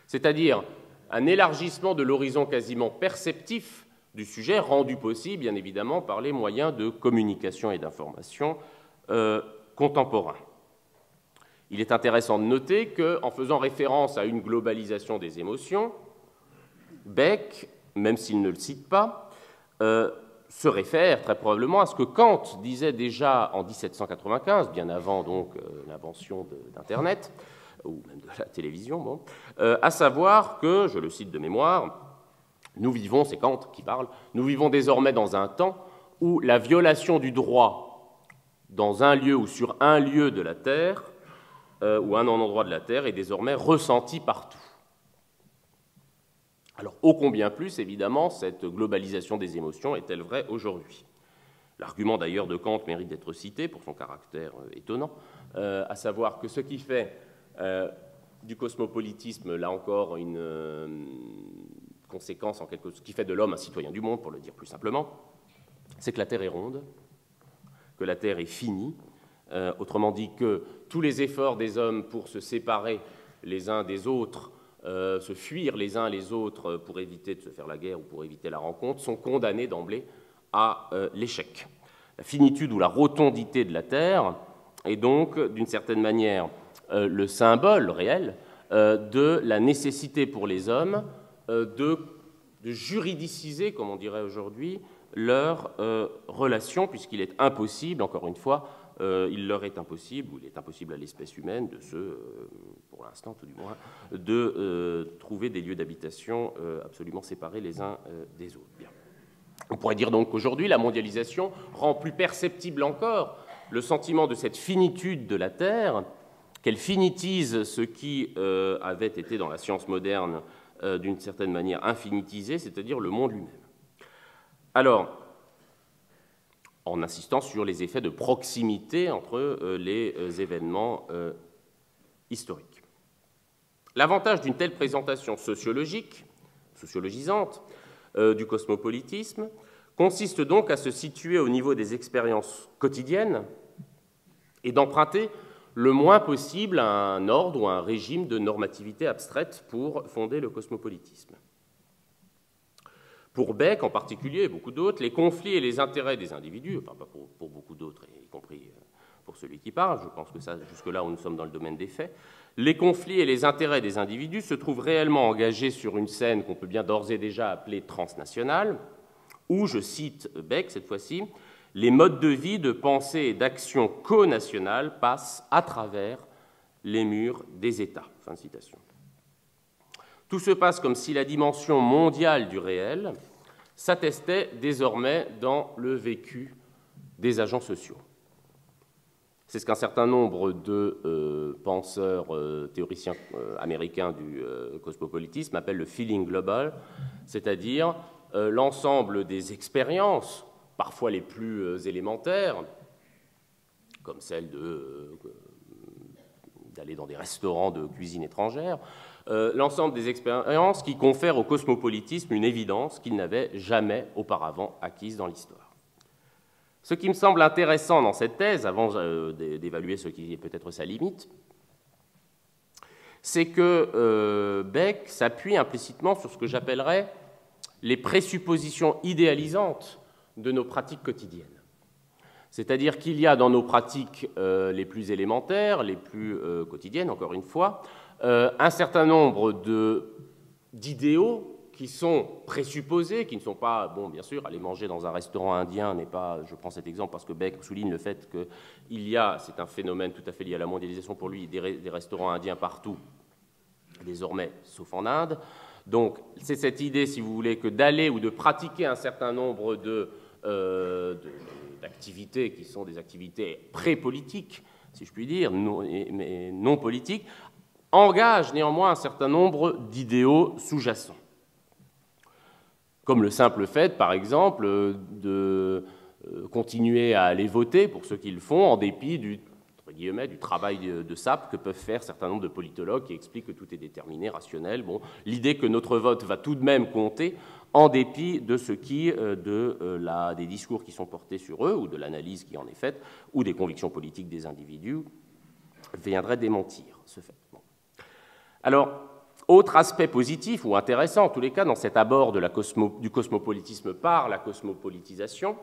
c'est-à-dire un élargissement de l'horizon quasiment perceptif du sujet, rendu possible, bien évidemment, par les moyens de communication et d'information euh, contemporains. Il est intéressant de noter qu'en faisant référence à une globalisation des émotions, Beck, même s'il ne le cite pas, euh, se réfère très probablement à ce que Kant disait déjà en 1795, bien avant donc euh, l'invention d'Internet, ou même de la télévision, euh, à savoir que, je le cite de mémoire, nous vivons, c'est Kant qui parle, nous vivons désormais dans un temps où la violation du droit dans un lieu ou sur un lieu de la Terre, euh, ou un endroit de la Terre, est désormais ressentie partout. Alors, ô combien plus, évidemment, cette globalisation des émotions est-elle vraie aujourd'hui? L'argument d'ailleurs de Kant mérite d'être cité pour son caractère euh, étonnant, à savoir que ce qui fait euh, du cosmopolitisme, là encore, une euh, conséquence en quelque chose qui fait de l'homme un citoyen du monde, pour le dire plus simplement, c'est que la Terre est ronde, que la Terre est finie, euh, autrement dit que tous les efforts des hommes pour se séparer les uns des autres, se fuir les uns les autres pour éviter de se faire la guerre ou pour éviter la rencontre, sont condamnés d'emblée à l'échec. La finitude ou la rotondité de la Terre est donc, d'une certaine manière, euh, le symbole réel euh, de la nécessité pour les hommes euh, de, juridiciser, comme on dirait aujourd'hui, leurs relations, puisqu'il est impossible, encore une fois, il leur est impossible, ou il est impossible à l'espèce humaine de se, pour l'instant tout du moins, de trouver des lieux d'habitation absolument séparés les uns des autres. On pourrait dire donc qu'aujourd'hui, la mondialisation rend plus perceptible encore le sentiment de cette finitude de la Terre qu'elle finitise ce qui euh, avait été dans la science moderne euh, d'une certaine manière infinitisé, c'est-à-dire le monde lui-même. Alors, en insistant sur les effets de proximité entre euh, les événements historiques. L'avantage d'une telle présentation sociologique, sociologisante, du cosmopolitisme, consiste donc à se situer au niveau des expériences quotidiennes et d'emprunter le moins possible un ordre ou un régime de normativité abstraite pour fonder le cosmopolitisme. Pour Beck en particulier, et beaucoup d'autres, les conflits et les intérêts des individus, enfin pas pour, beaucoup d'autres, y compris euh, pour celui qui parle, je pense que ça, jusque-là, nous sommes dans le domaine des faits, les conflits et les intérêts des individus se trouvent réellement engagés sur une scène qu'on peut bien d'ores et déjà appeler transnationale, où, je cite Beck cette fois-ci, les modes de vie, de pensée et d'action co-nationales passent à travers les murs des États. Fin citation. Tout se passe comme si la dimension mondiale du réel s'attestait désormais dans le vécu des agents sociaux. C'est ce qu'un certain nombre de euh, penseurs, euh, théoriciens euh, américains du cosmopolitisme appellent le feeling global, c'est-à-dire l'ensemble des expériences, parfois les plus élémentaires, comme celle d'aller dans des restaurants de cuisine étrangère, l'ensemble des expériences qui confèrent au cosmopolitisme une évidence qu'il n'avait jamais auparavant acquise dans l'histoire. Ce qui me semble intéressant dans cette thèse, avant euh, d'évaluer ce qui est peut-être sa limite, c'est que euh, Beck s'appuie implicitement sur ce que j'appellerais les présuppositions idéalisantes de nos pratiques quotidiennes. C'est-à-dire qu'il y a dans nos pratiques euh, les plus élémentaires, les plus quotidiennes, encore une fois, un certain nombre d'idéaux qui sont présupposés, qui ne sont pas, bon, bien sûr, aller manger dans un restaurant indien n'est pas, je prends cet exemple parce que Beck souligne le fait qu'il y a, c'est un phénomène tout à fait lié à la mondialisation pour lui, des, restaurants indiens partout, désormais, sauf en Inde. Donc, c'est cette idée, si vous voulez, que d'aller ou de pratiquer un certain nombre euh, d'activités qui sont des activités pré-politiques, si je puis dire, mais non politiques, engage néanmoins un certain nombre d'idéaux sous-jacents comme le simple fait, par exemple, de euh, continuer à aller voter pour ceux qui le font en dépit du, travail de sape que peuvent faire certains nombre de politologues qui expliquent que tout est déterminé, rationnel. L'idée que notre vote va tout de même compter en dépit de ce qui, euh, euh, des discours qui sont portés sur eux, ou de l'analyse qui en est faite, ou des convictions politiques des individus, viendrait démentir ce fait. Alors, autre aspect positif ou intéressant, en tous les cas, dans cet abord du cosmopolitisme par la cosmopolitisation,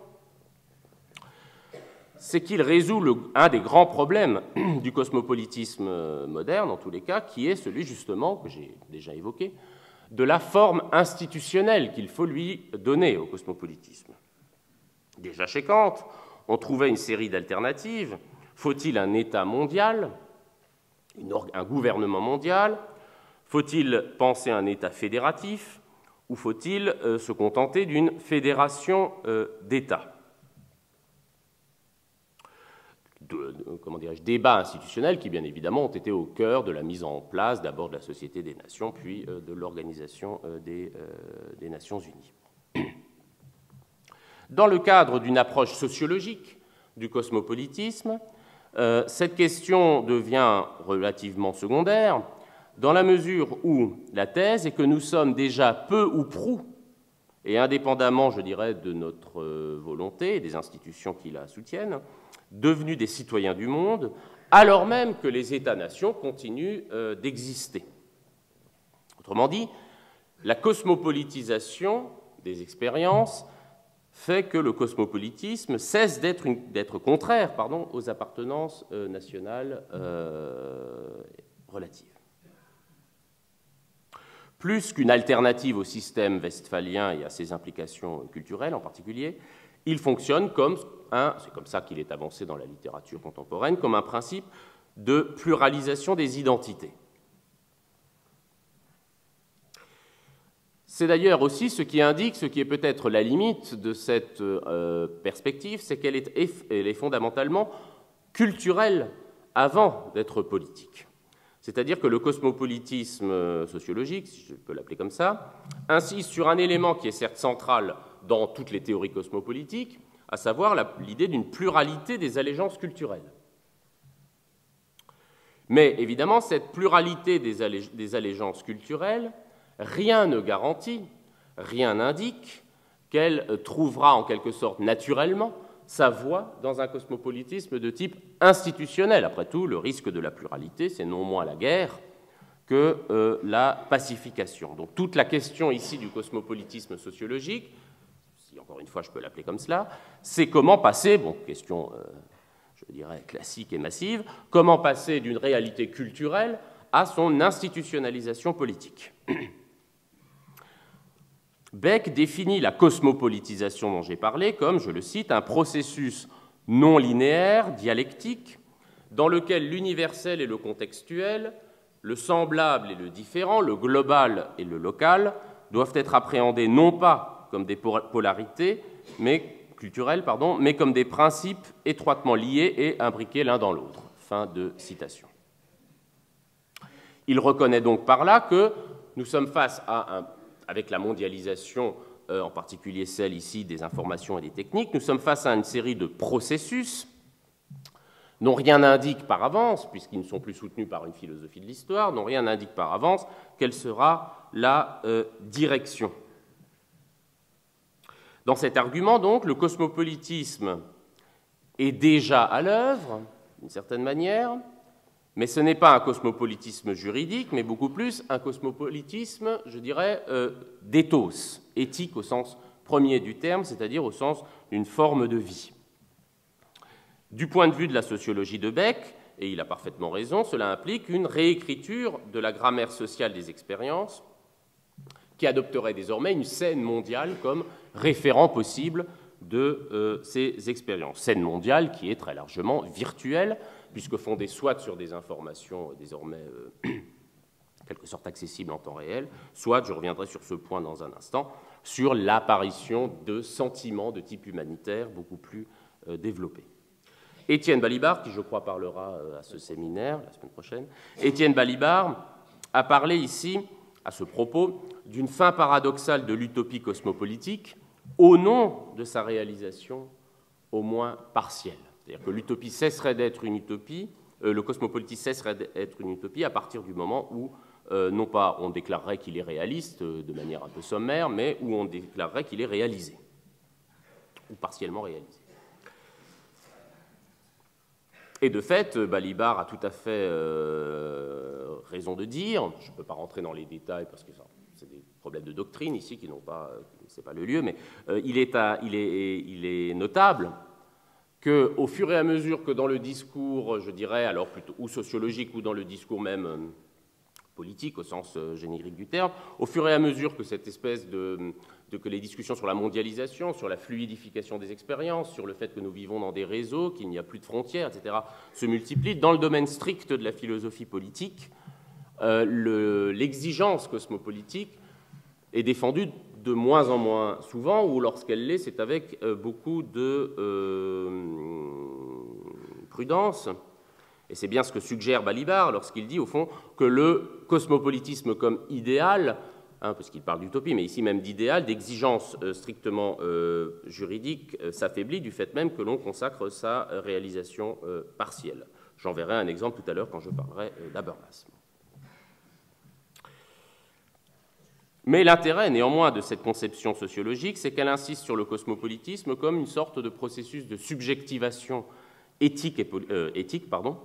c'est qu'il résout un des grands problèmes du cosmopolitisme moderne, en tous les cas, qui est celui justement, que j'ai déjà évoqué, de la forme institutionnelle qu'il faut lui donner au cosmopolitisme. Déjà chez Kant, on trouvait une série d'alternatives. Faut-il un État mondial, un gouvernement mondial faut-il penser un État fédératif ou faut-il euh, se contenter d'une fédération euh, d'États? Comment débats institutionnels qui, bien évidemment, ont été au cœur de la mise en place d'abord de la Société des Nations, puis euh, de l'Organisation des, Nations Unies. Dans le cadre d'une approche sociologique du cosmopolitisme, cette question devient relativement secondaire dans la mesure où la thèse est que nous sommes déjà peu ou prou, et indépendamment, je dirais, de notre euh, volonté et des institutions qui la soutiennent, devenus des citoyens du monde, alors même que les États-nations continuent euh, d'exister. Autrement dit, la cosmopolitisation des expériences fait que le cosmopolitisme cesse d'être contraire aux appartenances euh, nationales relatives plus qu'une alternative au système westphalien et à ses implications culturelles en particulier, il fonctionne comme un, c'est comme ça qu'il est avancé dans la littérature contemporaine, comme un principe de pluralisation des identités. C'est d'ailleurs aussi ce qui indique, ce qui est peut-être la limite de cette euh, perspective, c'est qu'elle est, est fondamentalement culturelle avant d'être politique. C'est-à-dire que le cosmopolitisme euh, sociologique, si je peux l'appeler comme ça, insiste sur un élément qui est certes central dans toutes les théories cosmopolitiques, à savoir l'idée d'une pluralité des allégeances culturelles. Mais évidemment, cette pluralité des, allégeances culturelles, rien ne garantit, rien n'indique qu'elle trouvera en quelque sorte naturellement sa voix dans un cosmopolitisme de type institutionnel. Après tout, le risque de la pluralité, c'est non moins la guerre que euh, la pacification. Donc toute la question ici du cosmopolitisme sociologique, si encore une fois je peux l'appeler comme cela, c'est comment passer, bon, question, euh, je dirais, classique et massive, comment passer d'une réalité culturelle à son institutionnalisation politique. Beck définit la cosmopolitisation dont j'ai parlé comme, je le cite, un processus non linéaire, dialectique, dans lequel l'universel et le contextuel, le semblable et le différent, le global et le local doivent être appréhendés non pas comme des polarités, mais culturels, pardon, mais comme des principes étroitement liés et imbriqués l'un dans l'autre. Fin de citation. Il reconnaît donc par là que nous sommes face à, un, avec la mondialisation, euh, en particulier celle ici des informations et des techniques, nous sommes face à une série de processus dont rien n'indique par avance, puisqu'ils ne sont plus soutenus par une philosophie de l'histoire, dont rien n'indique par avance quelle sera la euh, direction. Dans cet argument, donc, le cosmopolitisme est déjà à l'œuvre, d'une certaine manière, mais ce n'est pas un cosmopolitisme juridique, mais beaucoup plus un cosmopolitisme, je dirais, euh, d'éthos, éthique au sens premier du terme, c'est-à-dire au sens d'une forme de vie. Du point de vue de la sociologie de Beck, et il a parfaitement raison, cela implique une réécriture de la grammaire sociale des expériences qui adopterait désormais une scène mondiale comme référent possible de euh, ces expériences. Scène mondiale qui est très largement virtuelle, puisque fondée soit sur des informations désormais euh, quelque sorte accessibles en temps réel, soit, je reviendrai sur ce point dans un instant, sur l'apparition de sentiments de type humanitaire beaucoup plus euh, développés. Étienne Balibar, qui je crois parlera euh, à ce séminaire la semaine prochaine, Étienne Balibar a parlé ici, à ce propos, d'une fin paradoxale de l'utopie cosmopolitique au nom de sa réalisation au moins partielle. C'est-à-dire que l'utopie cesserait d'être une utopie, euh, le cosmopolitisme cesserait d'être une utopie à partir du moment où, euh, non pas on déclarerait qu'il est réaliste euh, de manière un peu sommaire, mais où on déclarerait qu'il est réalisé, ou partiellement réalisé. Et de fait, Balibar a tout à fait raison de dire, je ne peux pas rentrer dans les détails parce que c'est des problèmes de doctrine ici qui n'ont pas, pas le lieu, mais il, est il, est, il est notable qu'au fur et à mesure que dans le discours, je dirais, alors plutôt ou sociologique ou dans le discours même euh, politique au sens euh, générique du terme, au fur et à mesure que cette espèce de, que les discussions sur la mondialisation, sur la fluidification des expériences, sur le fait que nous vivons dans des réseaux, qu'il n'y a plus de frontières, etc., se multiplient dans le domaine strict de la philosophie politique, euh, l'exigence cosmopolitique est défendue de moins en moins souvent, ou lorsqu'elle l'est, c'est avec euh, beaucoup de euh, prudence. Et c'est bien ce que suggère Balibar lorsqu'il dit, au fond, que le cosmopolitisme comme idéal, hein, parce qu'il parle d'utopie, mais ici même d'idéal, d'exigence euh, strictement juridique, s'affaiblit du fait même que l'on consacre sa réalisation partielle. J'en verrai un exemple tout à l'heure quand je parlerai d'Habermas. Mais l'intérêt néanmoins de cette conception sociologique, c'est qu'elle insiste sur le cosmopolitisme comme une sorte de processus de subjectivation éthique, et, euh, pardon,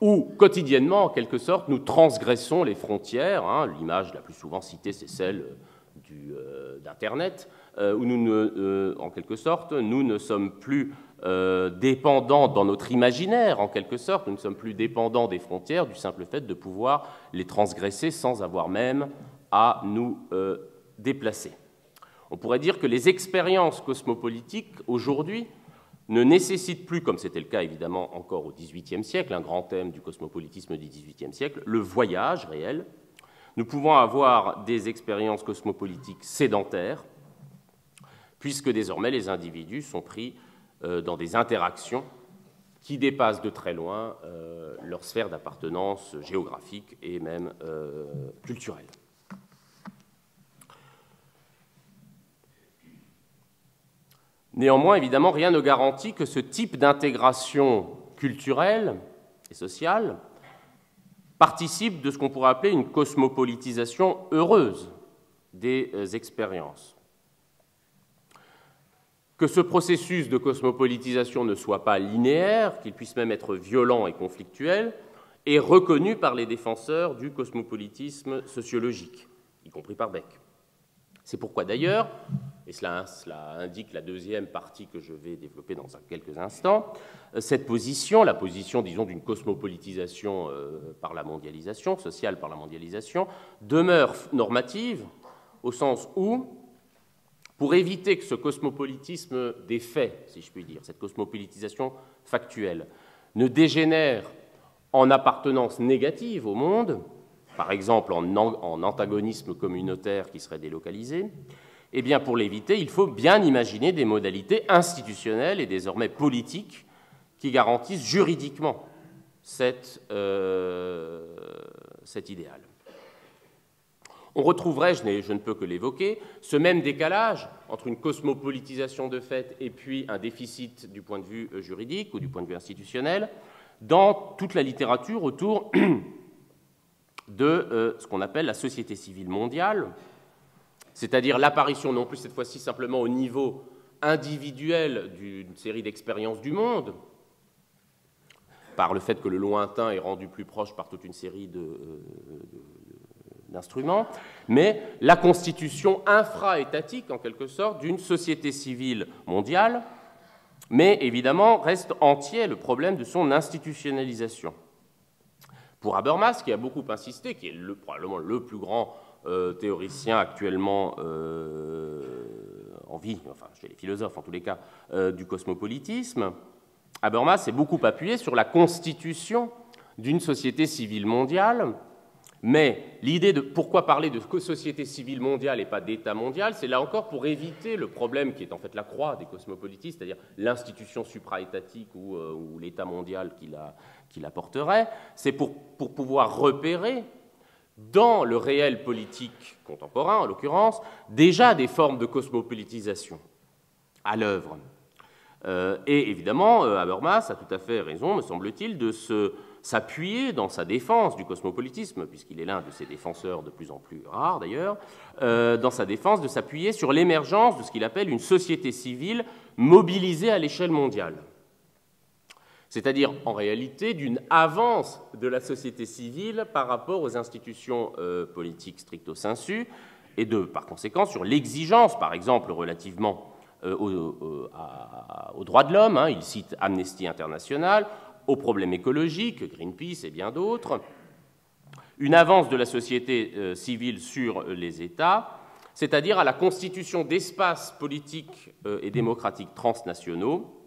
où quotidiennement, en quelque sorte, nous transgressons les frontières. Hein. L'image la plus souvent citée, c'est celle euh, d'Internet, euh, où nous, en quelque sorte, nous ne sommes plus dépendants dans notre imaginaire, en quelque sorte, nous ne sommes plus dépendants des frontières du simple fait de pouvoir les transgresser sans avoir même à nous euh, déplacer. On pourrait dire que les expériences cosmopolitiques aujourd'hui ne nécessitent plus, comme c'était le cas évidemment encore au XVIIIe siècle, un grand thème du cosmopolitisme du XVIIIe siècle, le voyage réel. Nous pouvons avoir des expériences cosmopolitiques sédentaires, puisque désormais les individus sont pris euh, dans des interactions qui dépassent de très loin euh, leur sphère d'appartenance géographique et même culturelle. Néanmoins, évidemment, rien ne garantit que ce type d'intégration culturelle et sociale participe de ce qu'on pourrait appeler une cosmopolitisation heureuse des euh, expériences. Que ce processus de cosmopolitisation ne soit pas linéaire, qu'il puisse même être violent et conflictuel, est reconnu par les défenseurs du cosmopolitisme sociologique, y compris par Beck. C'est pourquoi d'ailleurs, et cela, indique la deuxième partie que je vais développer dans quelques instants, euh, cette position, la position, disons, d'une cosmopolitisation euh, par la mondialisation, sociale par la mondialisation, demeure normative au sens où, pour éviter que ce cosmopolitisme des faits, si je puis dire, cette cosmopolitisation factuelle, ne dégénère en appartenance négative au monde, par exemple en, antagonisme communautaire qui serait délocalisé, Eh bien, pour l'éviter, il faut bien imaginer des modalités institutionnelles et désormais politiques qui garantissent juridiquement cet, euh, cet idéal. On retrouverait, je, je, ne peux que l'évoquer, ce même décalage entre une cosmopolitisation de fait et puis un déficit du point de vue euh, juridique ou du point de vue institutionnel dans toute la littérature autour de euh, ce qu'on appelle la société civile mondiale, c'est-à-dire l'apparition non plus cette fois-ci simplement au niveau individuel d'une série d'expériences du monde, par le fait que le lointain est rendu plus proche par toute une série euh, d'instruments, mais la constitution infra-étatique, en quelque sorte, d'une société civile mondiale, mais évidemment reste entier le problème de son institutionnalisation. Pour Habermas, qui a beaucoup insisté, qui est le, probablement le plus grand euh, théoricien actuellement euh, en vie, enfin chez les philosophes en tous les cas, euh, du cosmopolitisme, Habermas s'est beaucoup appuyé sur la constitution d'une société civile mondiale, mais l'idée de pourquoi parler de société civile mondiale et pas d'État mondial, c'est là encore pour éviter le problème qui est en fait la croix des cosmopolitistes, c'est-à-dire l'institution supraétatique ou, ou l'État mondial qui la, qui l'apporterait, c'est pour, pour pouvoir repérer dans le réel politique contemporain, en l'occurrence, déjà des formes de cosmopolitisation à l'œuvre. Euh, et évidemment, euh, Habermas a tout à fait raison, me semble-t-il, de s'appuyer dans sa défense du cosmopolitisme, puisqu'il est l'un de ses défenseurs de plus en plus rares d'ailleurs, euh, dans sa défense de s'appuyer sur l'émergence de ce qu'il appelle une société civile mobilisée à l'échelle mondiale c'est-à-dire en réalité d'une avance de la société civile par rapport aux institutions euh, politiques stricto sensu, et de, par conséquent, sur l'exigence, par exemple, relativement euh, aux, droits de l'homme, hein, il cite Amnesty International, aux problèmes écologiques, Greenpeace et bien d'autres, une avance de la société euh, civile sur les États, c'est-à-dire à la constitution d'espaces politiques et démocratiques transnationaux,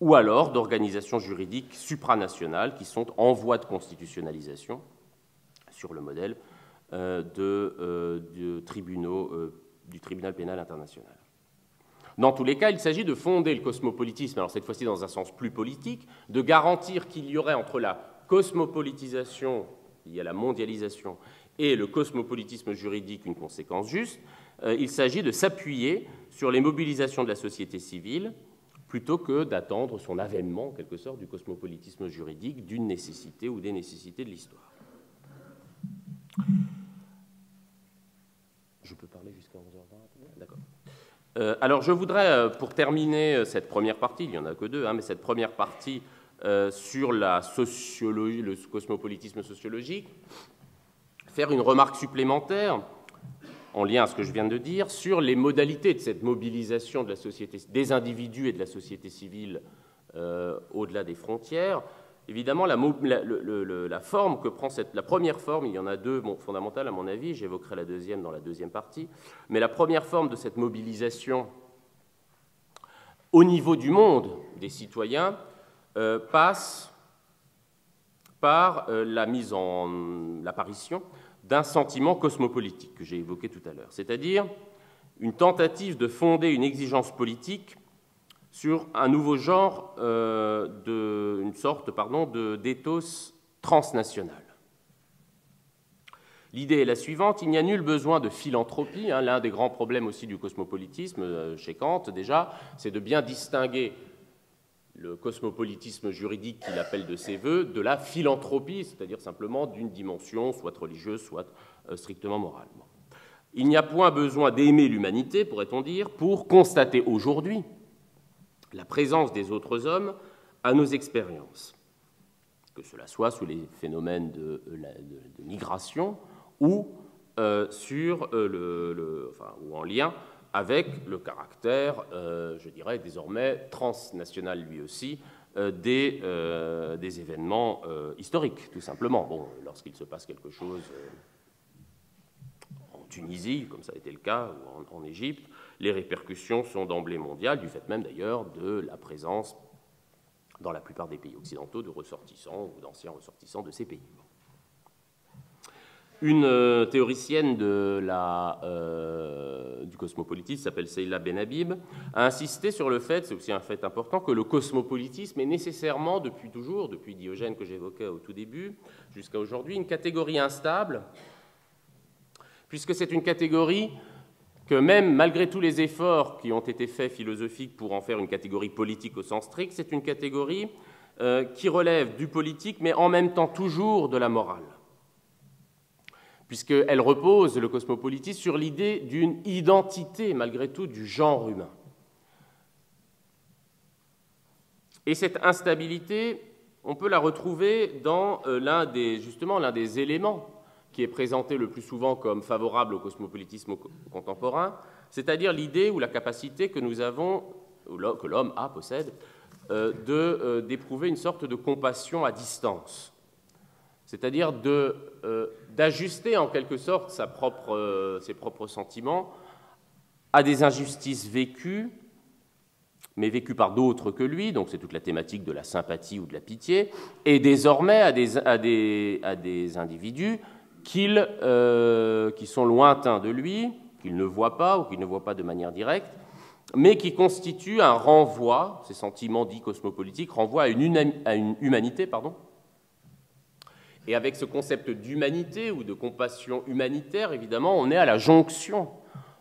ou alors d'organisations juridiques supranationales qui sont en voie de constitutionnalisation sur le modèle euh, euh, euh, du tribunal pénal international. Dans tous les cas, il s'agit de fonder le cosmopolitisme, alors cette fois-ci dans un sens plus politique, de garantir qu'il y aurait entre la cosmopolitisation liée à la mondialisation et le cosmopolitisme juridique une conséquence juste. il s'agit de s'appuyer sur les mobilisations de la société civile plutôt que d'attendre son avènement, en quelque sorte, du cosmopolitisme juridique, d'une nécessité ou des nécessités de l'histoire. Je peux parler jusqu'à 11h20 D'accord. Euh, alors je voudrais, euh, pour terminer euh, cette première partie, il n'y en a que deux, hein, mais cette première partie sur le cosmopolitisme sociologique, faire une remarque supplémentaire en lien à ce que je viens de dire, sur les modalités de cette mobilisation de la société, des individus et de la société civile euh, au-delà des frontières. Évidemment, la, forme que prend cette, la première forme, il y en a deux fondamentales à mon avis, j'évoquerai la deuxième dans la deuxième partie, mais la première forme de cette mobilisation au niveau du monde des citoyens euh, passe par euh, la mise en l'apparition d'un sentiment cosmopolitique que j'ai évoqué tout à l'heure, c'est-à-dire une tentative de fonder une exigence politique sur un nouveau genre, euh, de, une sorte pardon, d'éthos transnational. L'idée est la suivante, il n'y a nul besoin de philanthropie. Hein. L'un des grands problèmes aussi du cosmopolitisme, euh, chez Kant déjà, c'est de bien distinguer le cosmopolitisme juridique qu'il appelle de ses voeux de la philanthropie, c'est-à-dire simplement d'une dimension soit religieuse, soit euh, strictement morale. Il n'y a point besoin d'aimer l'humanité, pourrait-on dire, pour constater aujourd'hui la présence des autres hommes à nos expériences, que cela soit sous les phénomènes de, migration ou, euh, euh, ou en lien avec le caractère, euh, je dirais, désormais transnational lui aussi, euh, des, euh, des, événements historiques, tout simplement. Bon, lorsqu'il se passe quelque chose en Tunisie, comme ça a été le cas, ou en, Égypte, les répercussions sont d'emblée mondiales, du fait même d'ailleurs de la présence dans la plupart des pays occidentaux de ressortissants ou d'anciens ressortissants de ces pays. Une euh, théoricienne euh, du cosmopolitisme s'appelle Seyla Benhabib, a insisté sur le fait, c'est aussi un fait important, que le cosmopolitisme est nécessairement, depuis toujours, depuis Diogène que j'évoquais au tout début, jusqu'à aujourd'hui, une catégorie instable, puisque c'est une catégorie que même malgré tous les efforts qui ont été faits philosophiques pour en faire une catégorie politique au sens strict, c'est une catégorie euh, qui relève du politique, mais en même temps toujours de la morale puisqu'elle repose, le cosmopolitisme, sur l'idée d'une identité, malgré tout, du genre humain. Et cette instabilité, on peut la retrouver dans euh, l'un des, éléments qui est présenté le plus souvent comme favorable au cosmopolitisme contemporain, c'est-à-dire l'idée ou la capacité que nous avons, que l'homme a, possède, euh, euh, d'éprouver une sorte de compassion à distance c'est-à-dire euh, d'ajuster en quelque sorte euh, ses propres sentiments à des injustices vécues, mais vécues par d'autres que lui, donc c'est toute la thématique de la sympathie ou de la pitié, et désormais à des, individus euh, qui sont lointains de lui, qu'il ne voit pas ou qu'il ne voit pas de manière directe, mais qui constituent un renvoi, ces sentiments dits cosmopolitiques renvoient à une, à une humanité pardon, et avec ce concept d'humanité ou de compassion humanitaire, évidemment, on est à la jonction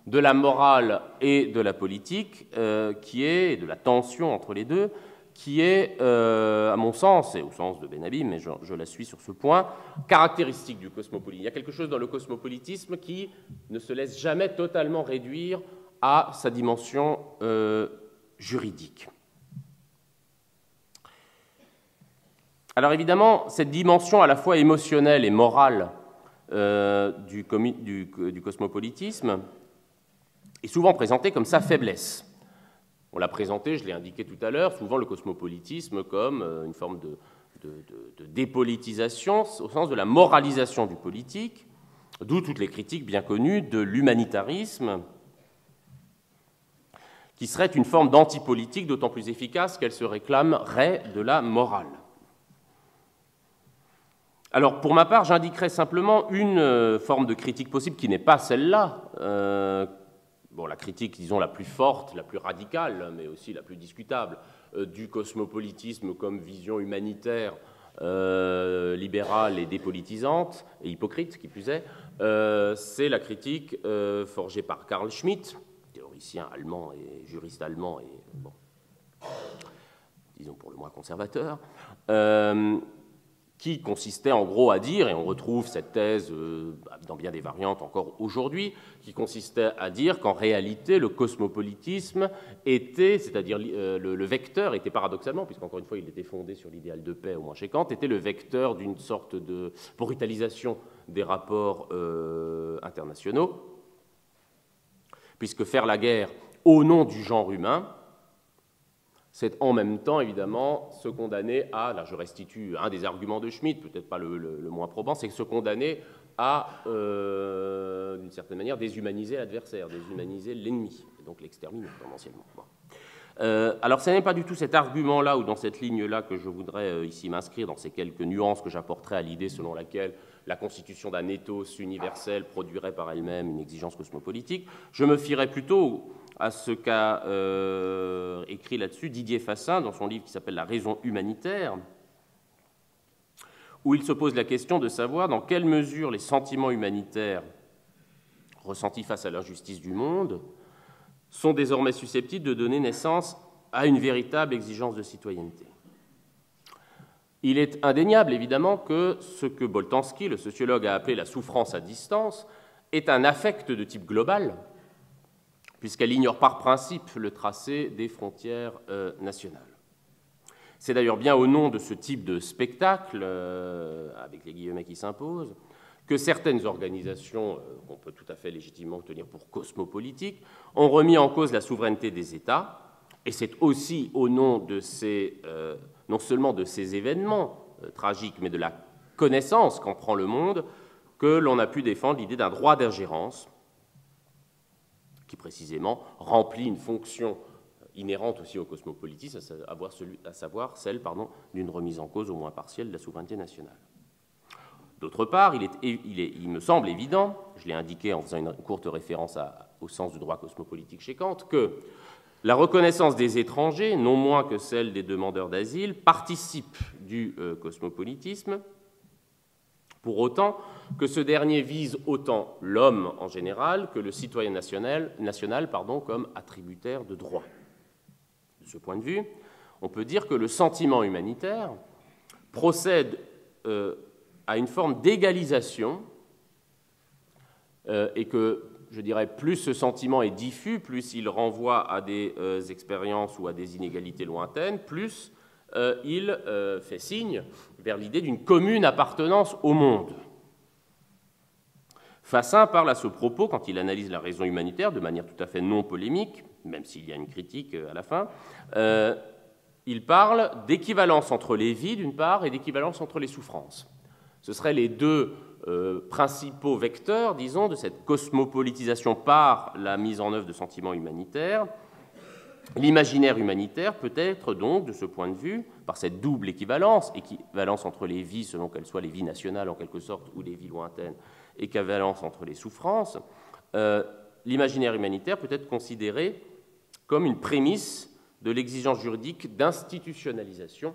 de la morale et de la politique, euh, qui est, de la tension entre les deux, qui est, euh, à mon sens, et au sens de Benabi, mais je, la suis sur ce point, caractéristique du cosmopolitisme. Il y a quelque chose dans le cosmopolitisme qui ne se laisse jamais totalement réduire à sa dimension euh, juridique. Alors évidemment, cette dimension à la fois émotionnelle et morale euh, du, cosmopolitisme est souvent présentée comme sa faiblesse. On l'a présenté, je l'ai indiqué tout à l'heure, souvent le cosmopolitisme comme euh, une forme de, dépolitisation au sens de la moralisation du politique, d'où toutes les critiques bien connues de l'humanitarisme, qui serait une forme d'antipolitique d'autant plus efficace qu'elle se réclamerait de la morale. Alors, pour ma part, j'indiquerai simplement une euh, forme de critique possible qui n'est pas celle-là. Euh, bon, la critique, disons, la plus forte, la plus radicale, mais aussi la plus discutable, euh, du cosmopolitisme comme vision humanitaire, libérale et dépolitisante, et hypocrite, qui plus est, c'est la critique forgée par Karl Schmitt, théoricien allemand et juriste allemand, et bon, disons pour le moins conservateur, qui consistait en gros à dire, et on retrouve cette thèse euh, dans bien des variantes encore aujourd'hui, qui consistait à dire qu'en réalité le cosmopolitisme était, c'est-à-dire euh, le, vecteur était paradoxalement, puisqu'encore une fois il était fondé sur l'idéal de paix au moins chez Kant, était le vecteur d'une sorte de brutalisation des rapports euh, internationaux, puisque faire la guerre au nom du genre humain, c'est en même temps, évidemment, se condamner à, là je restitue un des arguments de Schmitt, peut-être pas le, moins probant, c'est se condamner à, euh, d'une certaine manière, déshumaniser l'adversaire, déshumaniser l'ennemi, donc l'exterminer potentiellement. Euh, alors, ce n'est pas du tout cet argument-là ou dans cette ligne-là que je voudrais euh, ici m'inscrire, dans ces quelques nuances que j'apporterai à l'idée selon laquelle la constitution d'un ethos universel produirait par elle-même une exigence cosmopolitique. Je me fierai plutôt à ce qu'a euh, écrit là-dessus Didier Fassin dans son livre qui s'appelle La raison humanitaire, où il se pose la question de savoir dans quelle mesure les sentiments humanitaires ressentis face à l'injustice du monde sont désormais susceptibles de donner naissance à une véritable exigence de citoyenneté. Il est indéniable, évidemment, que ce que Boltanski, le sociologue, a appelé la souffrance à distance, est un affect de type global, puisqu'elle ignore par principe le tracé des frontières euh, nationales. C'est d'ailleurs bien au nom de ce type de spectacle, euh, avec les guillemets qui s'imposent, que certaines organisations, euh, qu'on peut tout à fait légitimement tenir pour cosmopolitiques, ont remis en cause la souveraineté des États, et c'est aussi au nom de ces, non seulement de ces événements tragiques, mais de la connaissance qu'en prend le monde, que l'on a pu défendre l'idée d'un droit d'ingérence qui précisément remplit une fonction inhérente aussi au cosmopolitisme, à savoir celle d'une remise en cause au moins partielle de la souveraineté nationale. D'autre part, il, me semble évident, je l'ai indiqué en faisant une courte référence au sens du droit cosmopolitique chez Kant, que la reconnaissance des étrangers, non moins que celle des demandeurs d'asile, participe du euh, cosmopolitisme, pour autant que ce dernier vise autant l'homme en général que le citoyen national, national comme attributaire de droit. De ce point de vue, on peut dire que le sentiment humanitaire procède euh, à une forme d'égalisation euh, et que, je dirais, plus ce sentiment est diffus, plus il renvoie à des euh, expériences ou à des inégalités lointaines, plus euh, il fait signe vers l'idée d'une commune appartenance au monde. Fassin parle à ce propos, quand il analyse la raison humanitaire de manière tout à fait non polémique, même s'il y a une critique à la fin, il parle d'équivalence entre les vies d'une part et d'équivalence entre les souffrances. Ce seraient les deux euh, principaux vecteurs, disons, de cette cosmopolitisation par la mise en œuvre de sentiments humanitaires. L'imaginaire humanitaire peut être donc, de ce point de vue, par cette double équivalence, équivalence entre les vies, selon qu'elles soient les vies nationales en quelque sorte, ou les vies lointaines, équivalence entre les souffrances, euh, l'imaginaire humanitaire peut être considéré comme une prémisse de l'exigence juridique d'institutionnalisation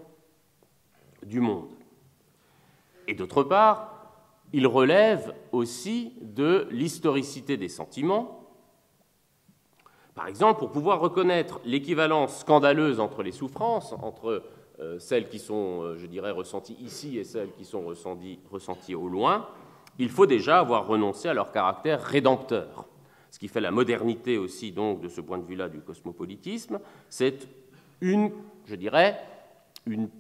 du monde. Et d'autre part, il relève aussi de l'historicité des sentiments. Par exemple, pour pouvoir reconnaître l'équivalence scandaleuse entre les souffrances, entre euh, celles qui sont, euh, je dirais, ressenties ici et celles qui sont ressenties, ressenties au loin, il faut déjà avoir renoncé à leur caractère rédempteur. Ce qui fait la modernité aussi, donc, de ce point de vue-là, du cosmopolitisme, c'est une, je dirais, une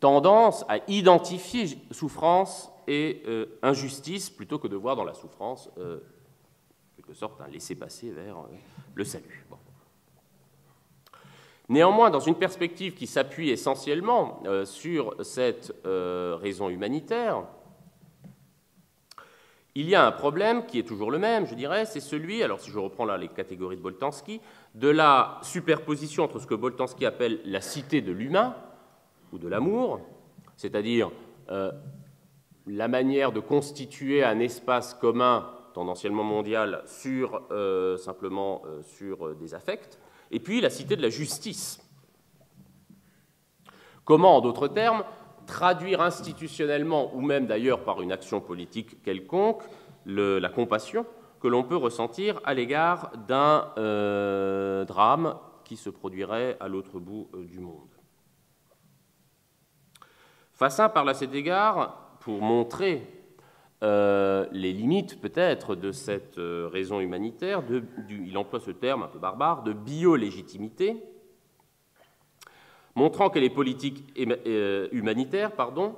tendance à identifier souffrance et euh, injustice plutôt que de voir dans la souffrance, quelque sorte, un laisser-passer vers euh, le salut. Néanmoins, dans une perspective qui s'appuie essentiellement sur cette raison humanitaire, il y a un problème qui est toujours le même, je dirais, c'est celui, alors si je reprends là les catégories de Boltanski, de la superposition entre ce que Boltanski appelle la cité de l'humain, ou de l'amour, c'est-à-dire euh, la manière de constituer un espace commun tendanciellement mondial sur, euh, simplement euh, sur des affects, et puis la cité de la justice. Comment, en d'autres termes, traduire institutionnellement, ou même d'ailleurs par une action politique quelconque, la compassion que l'on peut ressentir à l'égard d'un drame qui se produirait à l'autre bout du monde. Fassin parle à cet égard, pour montrer euh, les limites peut-être de cette euh, raison humanitaire, il emploie ce terme un peu barbare, de bio-légitimité, montrant que les politiques euh, humanitaires pardon,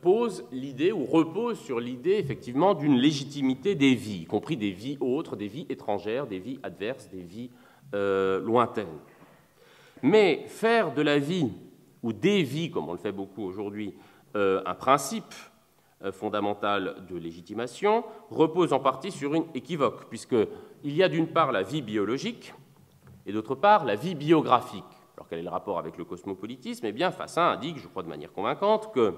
posent l'idée ou reposent sur l'idée effectivement d'une légitimité des vies, y compris des vies autres, des vies étrangères, des vies adverses, des vies lointaines. Mais faire de la vie ou dévie, comme on le fait beaucoup aujourd'hui, un principe euh, fondamental de légitimation, repose en partie sur une équivoque, puisqu'il y a d'une part la vie biologique et d'autre part la vie biographique. Alors quel est le rapport avec le cosmopolitisme? Eh bien, Fassin indique, je crois de manière convaincante, que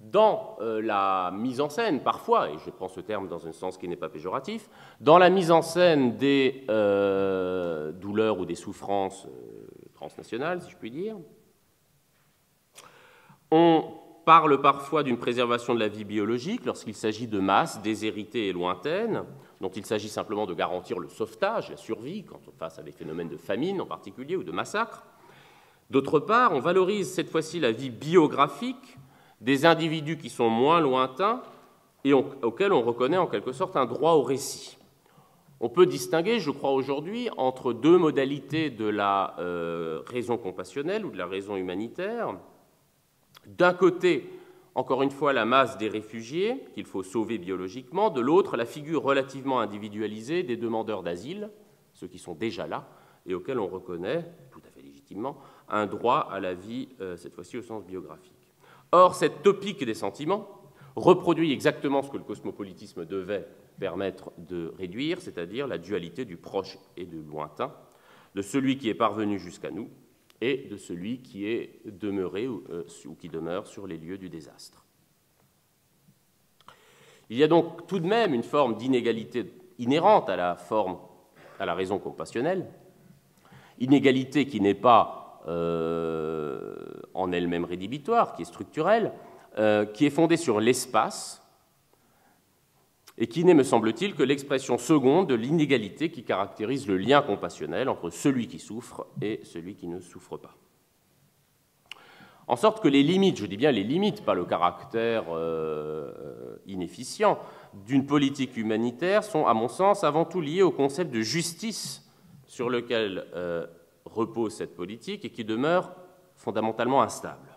dans euh, la mise en scène, parfois, et je prends ce terme dans un sens qui n'est pas péjoratif, dans la mise en scène des douleurs ou des souffrances transnationales, si je puis dire, on parle parfois d'une préservation de la vie biologique lorsqu'il s'agit de masses déshéritées et lointaines, dont il s'agit simplement de garantir le sauvetage, la survie, quand on face à des phénomènes de famine en particulier ou de massacre. D'autre part, on valorise cette fois-ci la vie biographique des individus qui sont moins lointains et auxquels on reconnaît en quelque sorte un droit au récit. On peut distinguer, je crois aujourd'hui, entre deux modalités de la euh, raison compassionnelle ou de la raison humanitaire. D'un côté, encore une fois, la masse des réfugiés qu'il faut sauver biologiquement, de l'autre, la figure relativement individualisée des demandeurs d'asile, ceux qui sont déjà là et auxquels on reconnaît, tout à fait légitimement, un droit à la vie, euh, cette fois-ci au sens biographique. Or, cette topique des sentiments reproduit exactement ce que le cosmopolitisme devait permettre de réduire, c'est-à-dire la dualité du proche et du lointain, de celui qui est parvenu jusqu'à nous et de celui qui est demeuré ou, ou qui demeure sur les lieux du désastre. Il y a donc tout de même une forme d'inégalité inhérente à la forme, à la raison compassionnelle, inégalité qui n'est pas euh, en elle-même rédhibitoire, qui est structurelle, euh, qui est fondée sur l'espace et qui n'est, me semble-t-il, que l'expression seconde de l'inégalité qui caractérise le lien compassionnel entre celui qui souffre et celui qui ne souffre pas. En sorte que les limites, je dis bien les limites, pas le caractère euh, inefficient d'une politique humanitaire, sont, à mon sens, avant tout liées au concept de justice sur lequel euh, repose cette politique et qui demeure fondamentalement instable.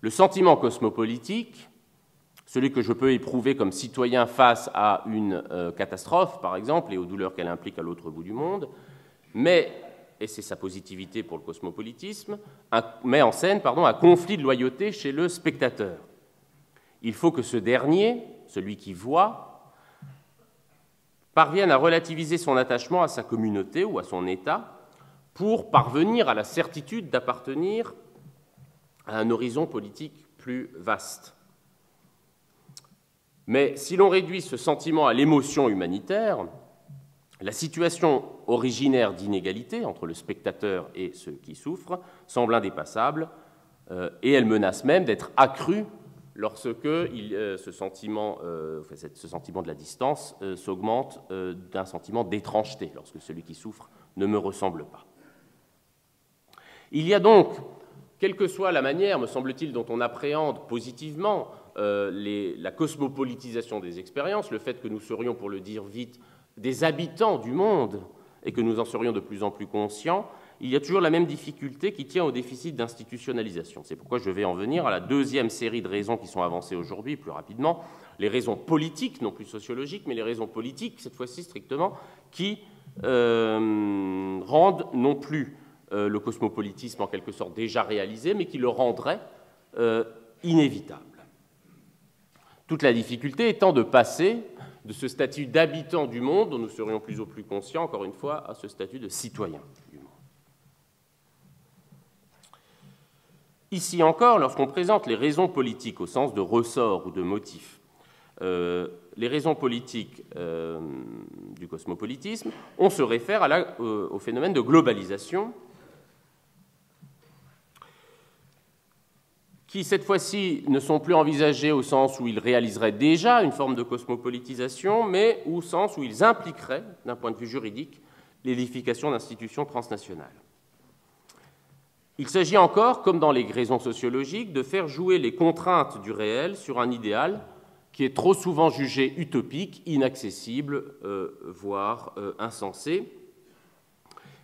Le sentiment cosmopolitique, celui que je peux éprouver comme citoyen face à une euh, catastrophe, par exemple, et aux douleurs qu'elle implique à l'autre bout du monde, mais et c'est sa positivité pour le cosmopolitisme, met en scène pardon, un conflit de loyauté chez le spectateur. Il faut que ce dernier, celui qui voit, parvienne à relativiser son attachement à sa communauté ou à son État pour parvenir à la certitude d'appartenir à un horizon politique plus vaste. Mais si l'on réduit ce sentiment à l'émotion humanitaire, la situation originaire d'inégalité entre le spectateur et ceux qui souffrent semble indépassable euh, et elle menace même d'être accrue lorsque euh, euh, ce, sentiment, de la distance s'augmente d'un sentiment d'étrangeté, lorsque celui qui souffre ne me ressemble pas. Il y a donc, quelle que soit la manière, me semble-t-il, dont on appréhende positivement la cosmopolitisation des expériences, le fait que nous serions, pour le dire vite, des habitants du monde et que nous en serions de plus en plus conscients, il y a toujours la même difficulté qui tient au déficit d'institutionnalisation. C'est pourquoi je vais en venir à la deuxième série de raisons qui sont avancées aujourd'hui, plus rapidement, les raisons politiques, non plus sociologiques, mais les raisons politiques, cette fois-ci strictement, qui euh, rendent non plus euh, le cosmopolitisme en quelque sorte déjà réalisé, mais qui le rendraient euh, inévitable. Toute la difficulté étant de passer de ce statut d'habitant du monde, dont nous serions plus ou plus conscients, encore une fois, à ce statut de citoyen du monde. Ici encore, lorsqu'on présente les raisons politiques au sens de ressort ou de motif, euh, les raisons politiques euh, du cosmopolitisme, on se réfère euh, au phénomène de globalisation qui cette fois-ci ne sont plus envisagés au sens où ils réaliseraient déjà une forme de cosmopolitisation, mais au sens où ils impliqueraient, d'un point de vue juridique, l'édification d'institutions transnationales. Il s'agit encore, comme dans les raisons sociologiques, de faire jouer les contraintes du réel sur un idéal qui est trop souvent jugé utopique, inaccessible, euh, voire euh, insensé,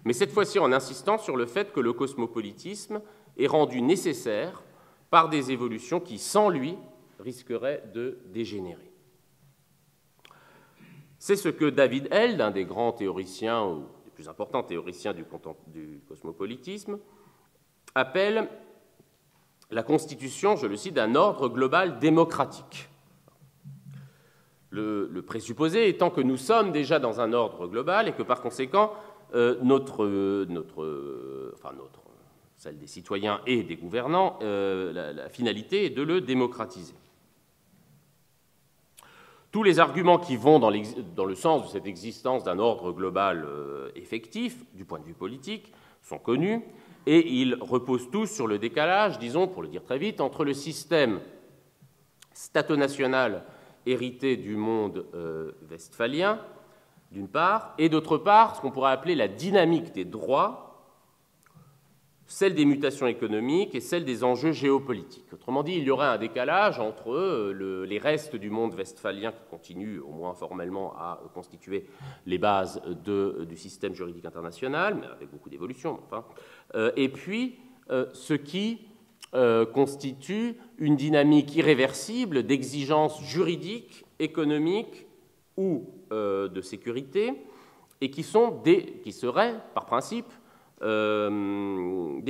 mais cette fois-ci en insistant sur le fait que le cosmopolitisme est rendu nécessaire par des évolutions qui, sans lui, risqueraient de dégénérer. C'est ce que David Held, un des grands théoriciens, ou des plus importants théoriciens du, cosmopolitisme, appelle la constitution, je le cite, d'un ordre global démocratique. Le, présupposé étant que nous sommes déjà dans un ordre global et que par conséquent, euh, notre, notre, enfin notre celle des citoyens et des gouvernants, euh, la, finalité est de le démocratiser. Tous les arguments qui vont dans, le sens de cette existence d'un ordre global euh, effectif, du point de vue politique, sont connus, et ils reposent tous sur le décalage, disons, pour le dire très vite, entre le système stato-national hérité du monde euh, westphalien, d'une part, et d'autre part, ce qu'on pourrait appeler la dynamique des droits celle des mutations économiques et celle des enjeux géopolitiques. Autrement dit, il y aurait un décalage entre euh, les restes du monde westphalien qui continuent, au moins formellement, à constituer les bases du système juridique international, mais avec beaucoup d'évolutions, enfin, euh, et puis euh, ce qui constitue une dynamique irréversible d'exigences juridiques, économiques ou de sécurité, et qui, sont qui seraient, par principe, euh,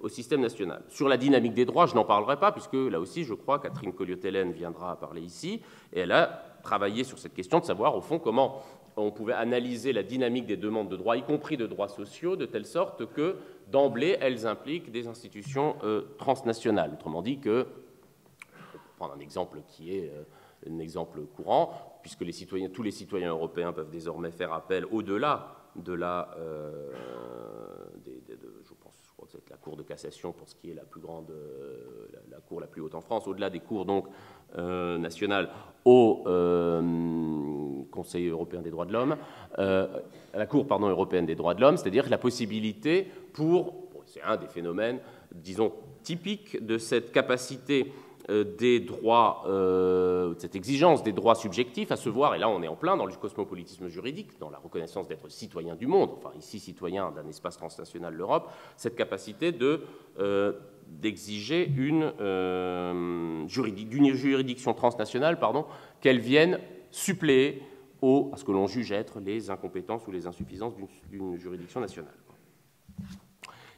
au système national. Sur la dynamique des droits, je n'en parlerai pas, puisque là aussi, je crois, Catherine Colliot-Hélène viendra parler ici, et elle a travaillé sur cette question de savoir, au fond, comment on pouvait analyser la dynamique des demandes de droits, y compris de droits sociaux, de telle sorte que, d'emblée, elles impliquent des institutions euh, transnationales. Autrement dit que, pour prendre un exemple qui est euh, un exemple courant, puisque tous les citoyens européens peuvent désormais faire appel au-delà de la, euh, je pense, c'est la Cour de cassation pour ce qui est la plus grande, la, cour la plus haute en France, au-delà des cours donc nationales au Conseil européen des droits de l'homme, euh, à la Cour pardon, européenne des droits de l'homme, c'est-à-dire la possibilité pour, c'est un des phénomènes, disons, typiques de cette capacité euh, des droits, euh, cette exigence des droits subjectifs à se voir, et là on est en plein dans le cosmopolitisme juridique, dans la reconnaissance d'être citoyen du monde, enfin ici citoyen d'un espace transnational, l'Europe, cette capacité de d'exiger une, juridiction transnationale pardon, qu'elle vienne suppléer à ce que l'on juge être les incompétences ou les insuffisances d'une juridiction nationale.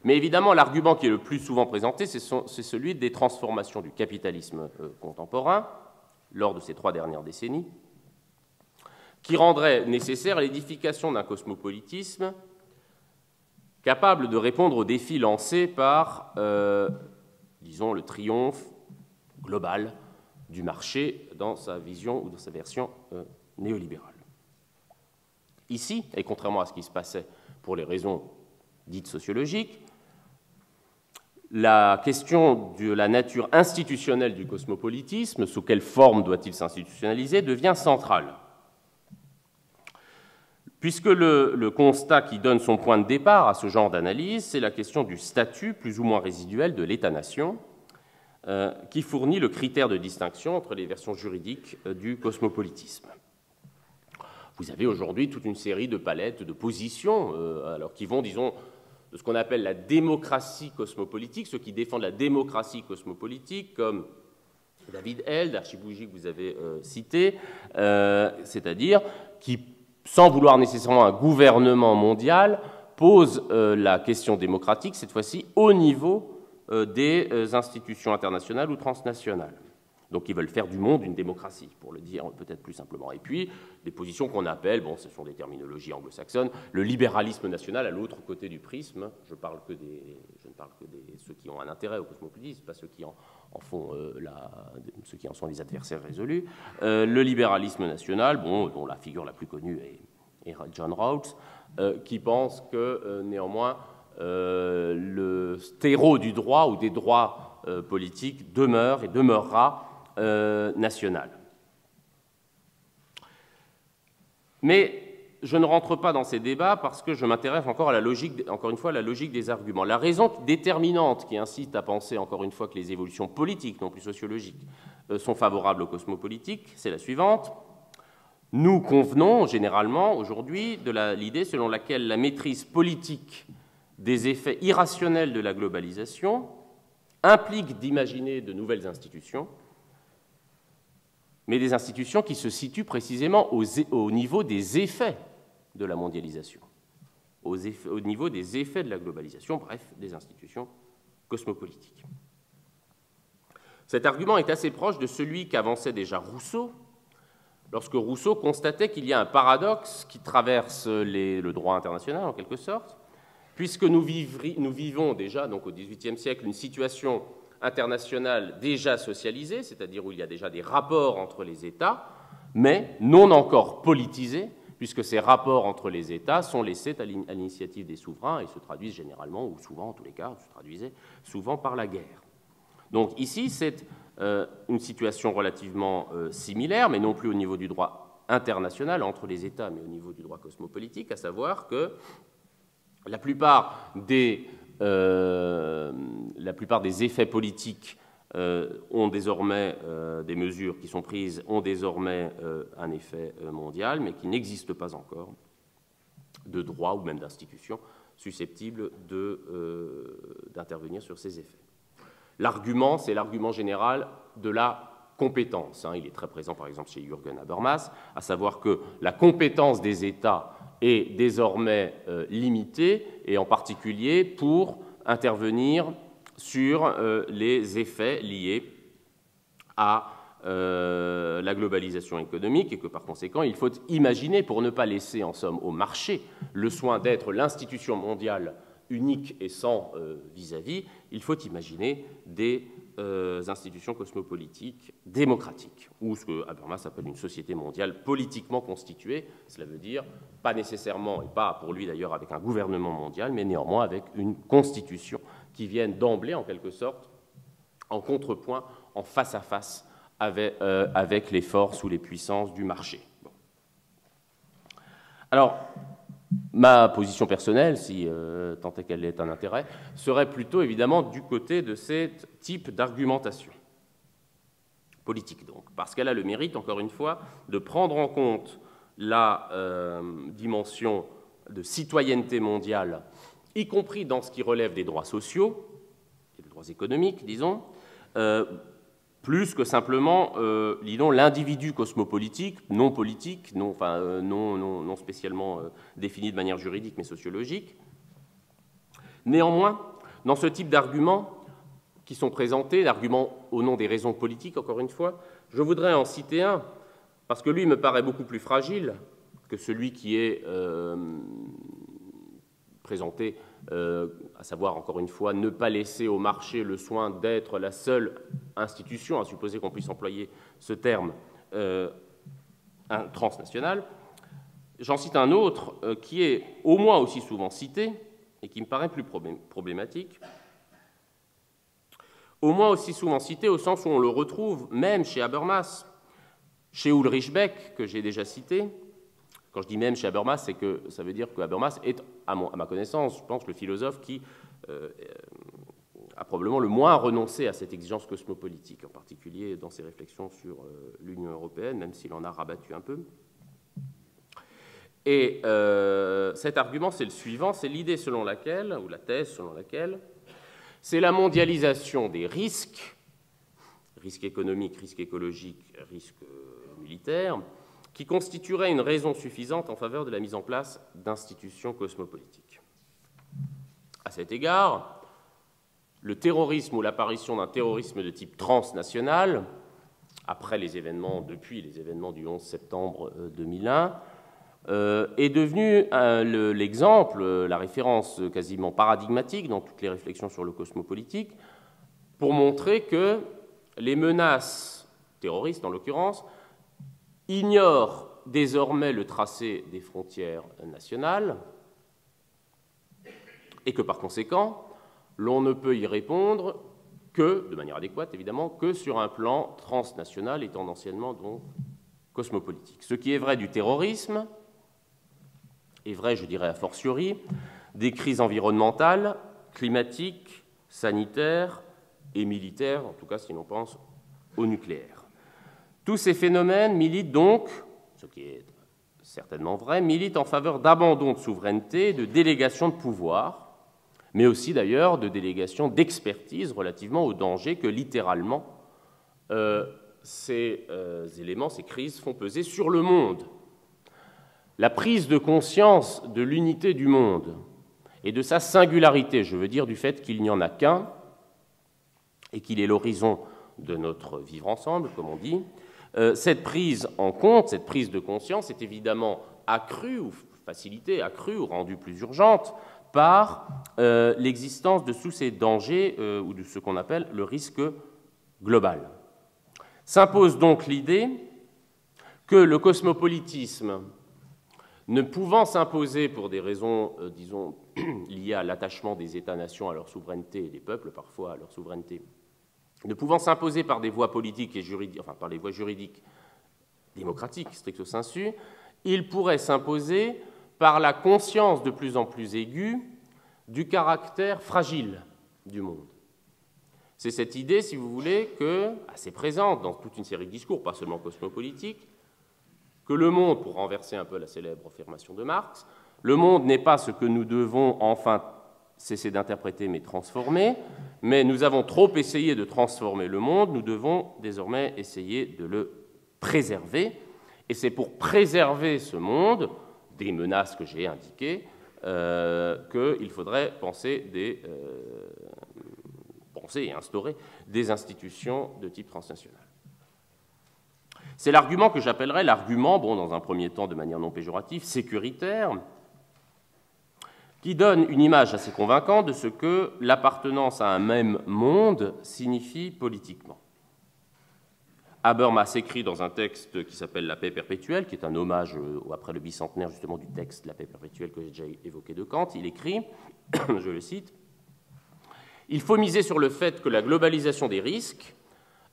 Mais évidemment, l'argument qui est le plus souvent présenté, c'est celui des transformations du capitalisme euh, contemporain lors de ces trois dernières décennies, qui rendrait nécessaire l'édification d'un cosmopolitisme capable de répondre aux défis lancés par, euh, disons, le triomphe global du marché dans sa vision ou dans sa version euh, néolibéral. Ici, et contrairement à ce qui se passait pour les raisons dites sociologiques, la question de la nature institutionnelle du cosmopolitisme, sous quelle forme doit-il s'institutionnaliser, devient centrale. Puisque le, constat qui donne son point de départ à ce genre d'analyse, c'est la question du statut plus ou moins résiduel de l'État-nation, euh, qui fournit le critère de distinction entre les versions juridiques euh, du cosmopolitisme. Vous avez aujourd'hui toute une série de palettes, de positions, euh, alors qui vont, disons, de ce qu'on appelle la démocratie cosmopolitique, ceux qui défendent la démocratie cosmopolitique, comme David Held, archibougie que vous avez euh, cité, euh, c'est-à-dire qui, sans vouloir nécessairement un gouvernement mondial, pose la question démocratique, cette fois-ci, au niveau des institutions internationales ou transnationales. Donc ils veulent faire du monde une démocratie, pour le dire peut-être plus simplement. Et puis des positions qu'on appelle, bon, ce sont des terminologies anglo-saxonnes, le libéralisme national à l'autre côté du prisme. Je, des, ne parle que de ceux qui ont un intérêt au cosmopolitisme, pas ceux qui en, euh, ceux qui en sont les adversaires résolus. Euh, le libéralisme national, bon, dont la figure la plus connue est, John Rawls, euh, qui pense que néanmoins le terreau du droit ou des droits politiques demeure et demeurera euh, nationale. Mais je ne rentre pas dans ces débats parce que je m'intéresse encore à la logique, encore une fois, à la logique des arguments. La raison déterminante qui incite à penser, encore une fois, que les évolutions politiques, non plus sociologiques, euh, sont favorables au cosmopolitique, c'est la suivante. Nous convenons généralement aujourd'hui de l'idée selon laquelle la maîtrise politique des effets irrationnels de la globalisation implique d'imaginer de nouvelles institutions mais des institutions qui se situent précisément au, niveau des effets de la mondialisation, au niveau des effets de la globalisation, bref, des institutions cosmopolitiques. Cet argument est assez proche de celui qu'avançait déjà Rousseau, lorsque Rousseau constatait qu'il y a un paradoxe qui traverse le droit international, en quelque sorte, puisque nous, nous vivons déjà, donc au XVIIIe siècle, une situation internationale déjà socialisée, c'est-à-dire où il y a déjà des rapports entre les États, mais non encore politisés, puisque ces rapports entre les États sont laissés à l'initiative des souverains et se traduisent généralement, ou souvent en tous les cas, se traduisaient souvent par la guerre. Donc ici, c'est euh, une situation relativement euh, similaire, mais non plus au niveau du droit international entre les États, mais au niveau du droit cosmopolitique, à savoir que la plupart des la plupart des effets politiques euh, ont désormais euh, des mesures qui sont prises, ont désormais un effet mondial, mais qu'il n'existe pas encore de droit ou même d'institution susceptible d'intervenir sur ces effets. L'argument, c'est l'argument général de la compétence. Hein. Il est très présent, par exemple, chez Jürgen Habermas, à savoir que la compétence des États est désormais euh, limitée, et en particulier pour intervenir sur euh, les effets liés à la globalisation économique et que par conséquent, il faut imaginer, pour ne pas laisser en somme au marché le soin d'être l'institution mondiale unique et sans vis-à-vis, il faut imaginer des euh, institutions cosmopolitiques démocratiques, ou ce que Habermas appelle une société mondiale politiquement constituée. Cela veut dire pas nécessairement, et pas pour lui d'ailleurs avec un gouvernement mondial, mais néanmoins avec une constitution qui vienne d'emblée, en quelque sorte, en contrepoint, en face à face avec, euh, avec les forces ou les puissances du marché. Alors, Ma position personnelle, si euh, tant est qu'elle ait un intérêt, serait plutôt évidemment du côté de ce type d'argumentation. Politique, donc, parce qu'elle a le mérite, encore une fois, de prendre en compte la euh, dimension de citoyenneté mondiale, y compris dans ce qui relève des droits sociaux, des droits économiques, disons, euh, plus que simplement, euh, l'individu cosmopolitique, non politique, non, euh, spécialement euh, défini de manière juridique, mais sociologique. Néanmoins, dans ce type d'arguments qui sont présentés, d'arguments au nom des raisons politiques, encore une fois, je voudrais en citer un, parce que lui me paraît beaucoup plus fragile que celui qui est présenté euh, à savoir, encore une fois, ne pas laisser au marché le soin d'être la seule institution, à supposer qu'on puisse employer ce terme, euh, transnational. J'en cite un autre euh, qui est au moins aussi souvent cité et qui me paraît plus problématique. Au moins aussi souvent cité au sens où on le retrouve même chez Habermas, chez Ulrich Beck, que j'ai déjà cité, quand je dis même chez Habermas, c'est que ça veut dire que Habermas est, à, ma connaissance, je pense, le philosophe qui euh, a probablement le moins renoncé à cette exigence cosmopolitique, en particulier dans ses réflexions sur euh, l'Union européenne, même s'il en a rabattu un peu. Et euh, cet argument, c'est le suivant, c'est l'idée selon laquelle, ou la thèse selon laquelle, c'est la mondialisation des risques, risques économiques, risques écologiques, risques militaires, qui constituerait une raison suffisante en faveur de la mise en place d'institutions cosmopolitiques. À cet égard, le terrorisme ou l'apparition d'un terrorisme de type transnational, après les événements, depuis les événements du 11 septembre 2001, euh, euh, est devenu euh, l'exemple, la référence quasiment paradigmatique dans toutes les réflexions sur le cosmopolitique, pour montrer que les menaces terroristes, en l'occurrence, ignore désormais le tracé des frontières nationales et que par conséquent, l'on ne peut y répondre que, de manière adéquate évidemment, que sur un plan transnational et tendanciellement donc cosmopolitique. Ce qui est vrai du terrorisme est vrai, je dirais a fortiori, des crises environnementales, climatiques, sanitaires et militaires, en tout cas si l'on pense au nucléaire. Tous ces phénomènes militent donc, ce qui est certainement vrai, militent en faveur d'abandon de souveraineté, de délégation de pouvoir, mais aussi d'ailleurs de délégation d'expertise relativement aux dangers que littéralement euh, ces euh, éléments, ces crises font peser sur le monde. La prise de conscience de l'unité du monde et de sa singularité, je veux dire du fait qu'il n'y en a qu'un et qu'il est l'horizon de notre vivre ensemble, comme on dit, euh, cette prise en compte, cette prise de conscience est évidemment accrue ou facilitée, accrue ou rendue plus urgente par euh, l'existence de tous ces dangers euh, ou de ce qu'on appelle le risque global. S'impose donc l'idée que le cosmopolitisme, ne pouvant s'imposer pour des raisons, disons, liées à l'attachement des États-nations à leur souveraineté et des peuples parfois à leur souveraineté, ne pouvant s'imposer par des voies politiques et juridiques, enfin par les voies juridiques démocratiques, stricto sensu, il pourrait s'imposer par la conscience de plus en plus aiguë du caractère fragile du monde. C'est cette idée, si vous voulez, que, assez présente dans toute une série de discours, pas seulement cosmopolitiques, que le monde, pour renverser un peu la célèbre affirmation de Marx, le monde n'est pas ce que nous devons enfin cesser d'interpréter mais transformer, mais nous avons trop essayé de transformer le monde, nous devons désormais essayer de le préserver, et c'est pour préserver ce monde des menaces que j'ai indiquées euh, qu'il faudrait euh, penser et instaurer des institutions de type transnational. C'est l'argument que j'appellerais l'argument, bon, dans un premier temps de manière non péjorative, sécuritaire, qui donne une image assez convaincante de ce que l'appartenance à un même monde signifie politiquement. Habermas écrit dans un texte qui s'appelle La paix perpétuelle, qui est un hommage après le bicentenaire justement du texte La paix perpétuelle que j'ai déjà évoqué de Kant, il écrit, je le cite, Il faut miser sur le fait que la globalisation des risques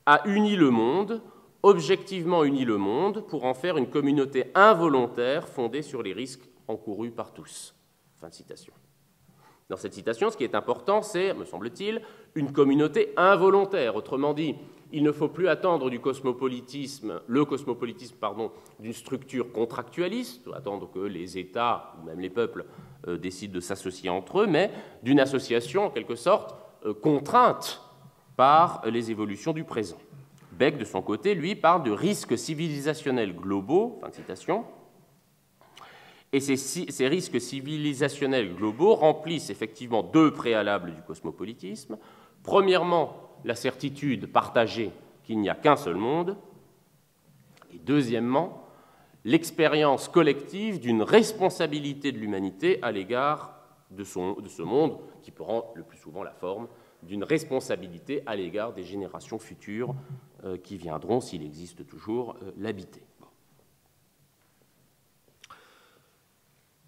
a uni le monde, objectivement uni le monde, pour en faire une communauté involontaire fondée sur les risques encourus par tous. Dans cette citation, ce qui est important, c'est, me semble-t-il, une communauté involontaire. Autrement dit, il ne faut plus attendre du cosmopolitisme, le cosmopolitisme, pardon, d'une structure contractualiste, attendre que les États ou même les peuples euh, décident de s'associer entre eux, mais d'une association en quelque sorte euh, contrainte par les évolutions du présent. Beck, de son côté, lui, parle de risques civilisationnels globaux, fin de citation, et ces, risques civilisationnels globaux remplissent effectivement deux préalables du cosmopolitisme. Premièrement, la certitude partagée qu'il n'y a qu'un seul monde, et deuxièmement, l'expérience collective d'une responsabilité de l'humanité à l'égard de, de, ce monde qui prend le plus souvent la forme d'une responsabilité à l'égard des générations futures euh, qui viendront, s'il existe toujours, euh, l'habiter.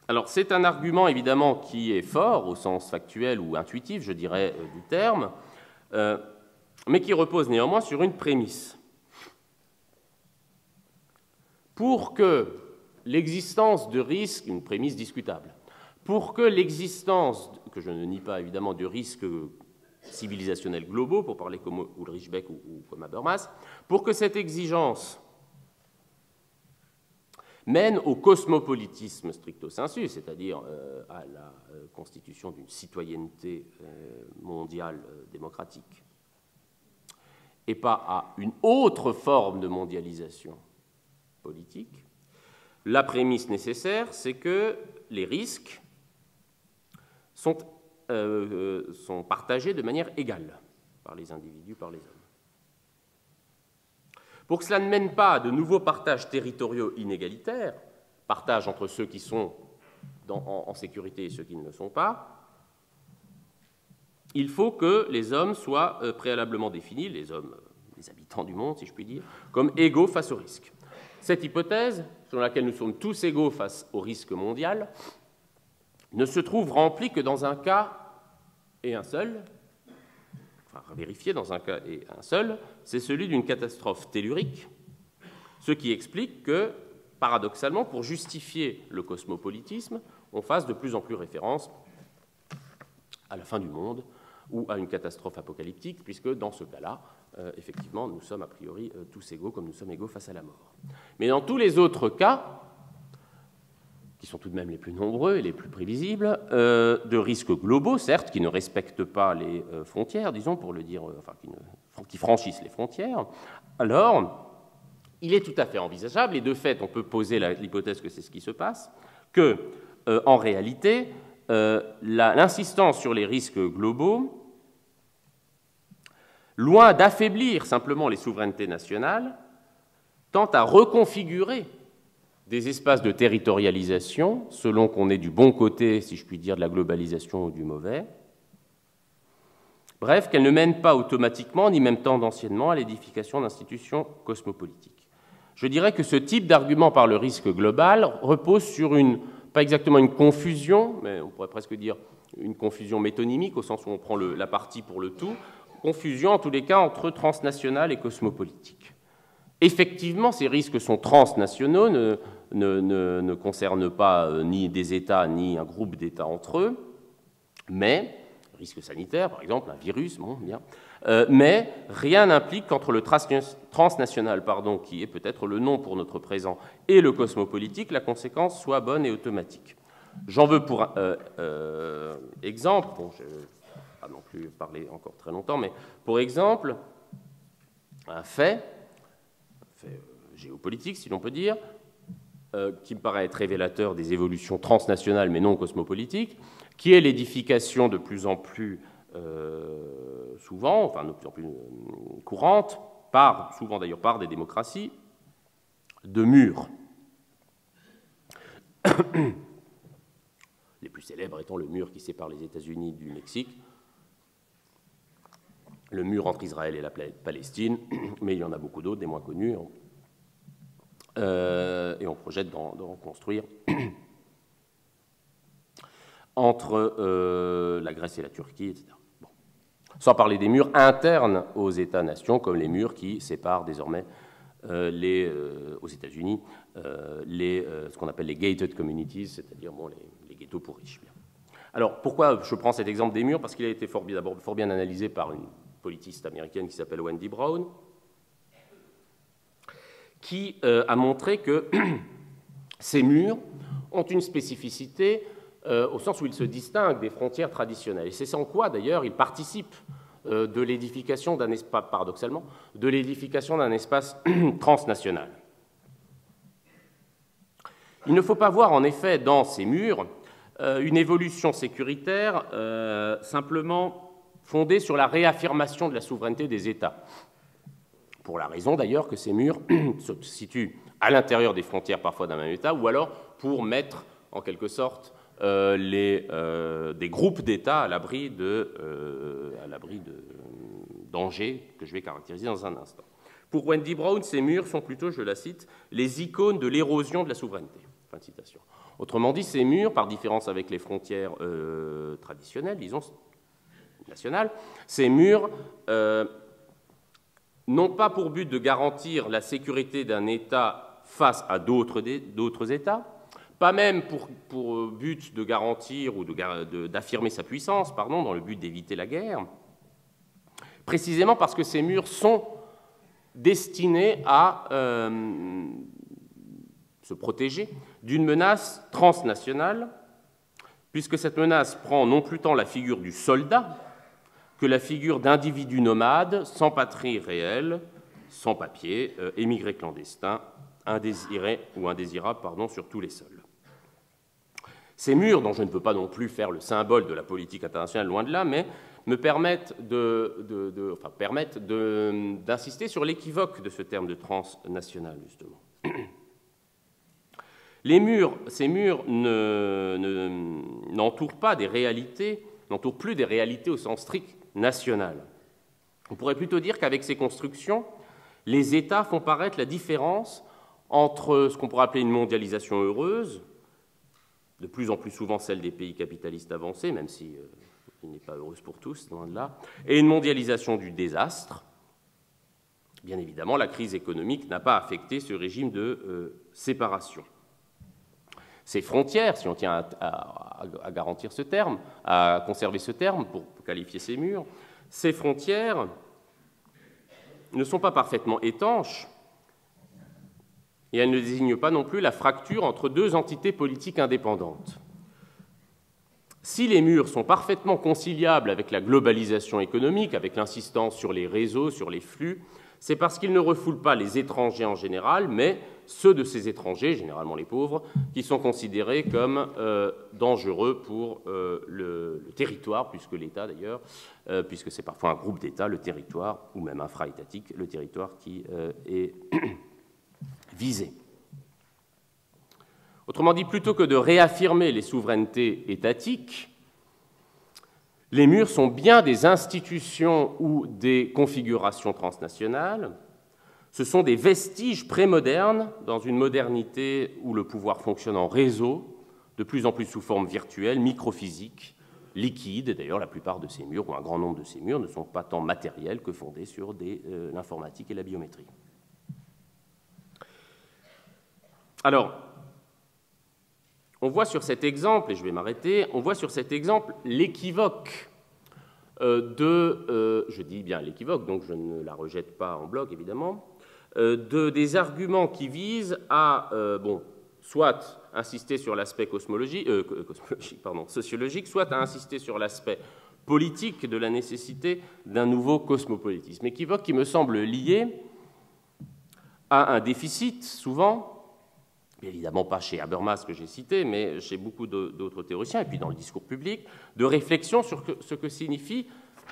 Alors c'est un argument évidemment qui est fort au sens factuel ou intuitif, je dirais, euh, du terme, euh, mais qui repose néanmoins sur une prémisse. Pour que l'existence de risques, une prémisse discutable, pour que l'existence, que je ne nie pas évidemment, de risques civilisationnels globaux, pour parler comme Ulrich Beck ou, ou comme Habermas, pour que cette exigence mène au cosmopolitisme stricto sensu, c'est-à-dire euh, à la euh, constitution d'une citoyenneté euh, mondiale démocratique, et pas à une autre forme de mondialisation politique, la prémisse nécessaire, c'est que les risques sont, sont partagés de manière égale par les individus, par les hommes. Pour que cela ne mène pas à de nouveaux partages territoriaux inégalitaires, partage entre ceux qui sont en, sécurité et ceux qui ne le sont pas, il faut que les hommes soient euh, préalablement définis, les hommes, les habitants du monde, si je puis dire, comme égaux face au risque. Cette hypothèse, selon laquelle nous sommes tous égaux face au risque mondial, ne se trouve remplie que dans un cas et un seul, enfin vérifié dans un cas et un seul, c'est celui d'une catastrophe tellurique, ce qui explique que, paradoxalement, pour justifier le cosmopolitisme, on fasse de plus en plus référence à la fin du monde ou à une catastrophe apocalyptique, puisque dans ce cas-là, euh, effectivement, nous sommes a priori euh, tous égaux comme nous sommes égaux face à la mort. Mais dans tous les autres cas, qui sont tout de même les plus nombreux et les plus prévisibles, euh, de risques globaux, certes, qui ne respectent pas les euh, frontières, disons, pour le dire, euh, enfin, qui, qui, franchissent les frontières, alors il est tout à fait envisageable, et de fait, on peut poser l'hypothèse que c'est ce qui se passe, que, en réalité, l'insistance sur les risques globaux, loin d'affaiblir simplement les souverainetés nationales, tend à reconfigurer des espaces de territorialisation, selon qu'on est du bon côté, si je puis dire, de la globalisation ou du mauvais. Bref, qu'elle ne mène pas automatiquement, ni même tendanciellement, à l'édification d'institutions cosmopolitiques. Je dirais que ce type d'argument par le risque global repose sur une, pas exactement une confusion, mais on pourrait presque dire une confusion métonymique, au sens où on prend la partie pour le tout, confusion en tous les cas entre transnational et cosmopolitique. Effectivement, ces risques sont transnationaux, ne, ne, concerne pas euh, ni des États ni un groupe d'États entre eux, mais, risque sanitaire par exemple, un virus, bon, bien, euh, mais rien n'implique qu'entre le transnational, pardon, qui est peut-être le nom pour notre présent, et le cosmopolitique, la conséquence soit bonne et automatique. J'en veux pour euh, exemple, bon, je ne vais pas non plus parler encore très longtemps, mais pour exemple, un fait, un fait géopolitique si l'on peut dire, euh, qui me paraît être révélateur des évolutions transnationales mais non cosmopolitiques, qui est l'édification de plus en plus euh, souvent, enfin de plus en plus euh, courante, par, souvent d'ailleurs par des démocraties, de murs. Les plus célèbres étant le mur qui sépare les États-Unis du Mexique, le mur entre Israël et la Palestine, mais il y en a beaucoup d'autres, des moins connus. Euh, et on projette d'en construire entre euh, la Grèce et la Turquie, etc. Sans parler des murs internes aux États-nations, comme les murs qui séparent désormais euh, aux États-Unis ce qu'on appelle les gated communities, c'est-à-dire les, ghettos pour riches. Alors pourquoi je prends cet exemple des murs? Parce qu'il a été fort bien analysé par une politiste américaine qui s'appelle Wendy Brown, qui euh, a montré que ces murs ont une spécificité euh, au sens où ils se distinguent des frontières traditionnelles. Et c'est sans quoi, d'ailleurs, ils participent euh, l'édification paradoxalement, de l'édification d'un espace transnational. Il ne faut pas voir, en effet, dans ces murs, une évolution sécuritaire simplement fondée sur la réaffirmation de la souveraineté des États pour la raison d'ailleurs que ces murs se situent à l'intérieur des frontières parfois d'un même État, ou alors pour mettre en quelque sorte euh, les, euh, des groupes d'États à l'abri de, euh, de dangers que je vais caractériser dans un instant. Pour Wendy Brown, ces murs sont plutôt, je la cite, les icônes de l'érosion de la souveraineté. Fin de citation. Autrement dit, ces murs, par différence avec les frontières traditionnelles, disons nationales, ces murs non pas pour but de garantir la sécurité d'un État face à d'autres États, pas même pour, but de garantir ou d'affirmer sa puissance, pardon, dans le but d'éviter la guerre, précisément parce que ces murs sont destinés à euh, se protéger d'une menace transnationale, puisque cette menace prend non plus tant la figure du soldat, que la figure d'individus nomades, sans patrie réelle, sans papier, euh, émigrés clandestins, ou indésirables pardon, sur tous les sols. Ces murs, dont je ne veux pas non plus faire le symbole de la politique internationale, loin de là, mais me permettent d'insister sur l'équivoque de ce terme de transnational, justement. Les murs, ces murs n'entourent pas des réalités, n'entourent plus des réalités au sens strict nationale. On pourrait plutôt dire qu'avec ces constructions, les États font paraître la différence entre ce qu'on pourrait appeler une mondialisation heureuse, de plus en plus souvent celle des pays capitalistes avancés, même si euh, il n'est pas heureuse pour tous, loin de là, et une mondialisation du désastre. Bien évidemment, la crise économique n'a pas affecté ce régime de euh, séparation. Ces frontières, si on tient à, garantir ce terme, à conserver ce terme pour qualifier ces murs, ces frontières ne sont pas parfaitement étanches et elles ne désignent pas non plus la fracture entre deux entités politiques indépendantes. Si les murs sont parfaitement conciliables avec la globalisation économique, avec l'insistance sur les réseaux, sur les flux, c'est parce qu'ils ne refoulent pas les étrangers en général, mais ceux de ces étrangers, généralement les pauvres, qui sont considérés comme euh, dangereux pour euh, le, territoire, puisque l'État d'ailleurs, euh, puisque c'est parfois un groupe d'États, le territoire, ou même infra-étatique, le territoire qui est visé. Autrement dit, plutôt que de réaffirmer les souverainetés étatiques, les murs sont bien des institutions ou des configurations transnationales. Ce sont des vestiges prémodernes dans une modernité où le pouvoir fonctionne en réseau, de plus en plus sous forme virtuelle, microphysique, liquide. D'ailleurs, la plupart de ces murs, ou un grand nombre de ces murs, ne sont pas tant matériels que fondés sur euh, l'informatique et la biométrie. Alors, on voit sur cet exemple, et je vais m'arrêter, on voit sur cet exemple l'équivoque euh, de, euh, je dis bien l'équivoque, donc je ne la rejette pas en bloc évidemment, de, des arguments qui visent à, bon, soit insister sur l'aspect cosmologique, pardon, sociologique, soit à insister sur l'aspect politique de la nécessité d'un nouveau cosmopolitisme. Équivoque qui me semble lié à un déficit, souvent, évidemment pas chez Habermas que j'ai cité, mais chez beaucoup d'autres théoriciens, et puis dans le discours public, de réflexion sur ce que signifie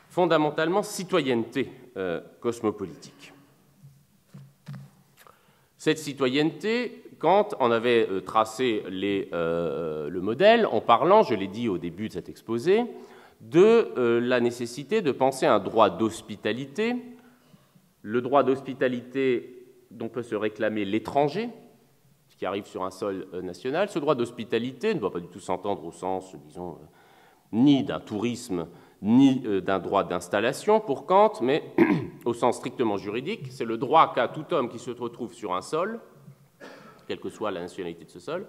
fondamentalement citoyenneté euh, cosmopolitique. Cette citoyenneté, Kant en avait euh, tracé euh, le modèle en parlant, je l'ai dit au début de cet exposé, de euh, la nécessité de penser un droit d'hospitalité, le droit d'hospitalité dont peut se réclamer l'étranger, qui arrive sur un sol national. Ce droit d'hospitalité ne doit pas du tout s'entendre au sens, disons, ni d'un tourisme, ni d'un droit d'installation pour Kant, mais au sens strictement juridique. C'est le droit qu'a tout homme qui se retrouve sur un sol, quelle que soit la nationalité de ce sol,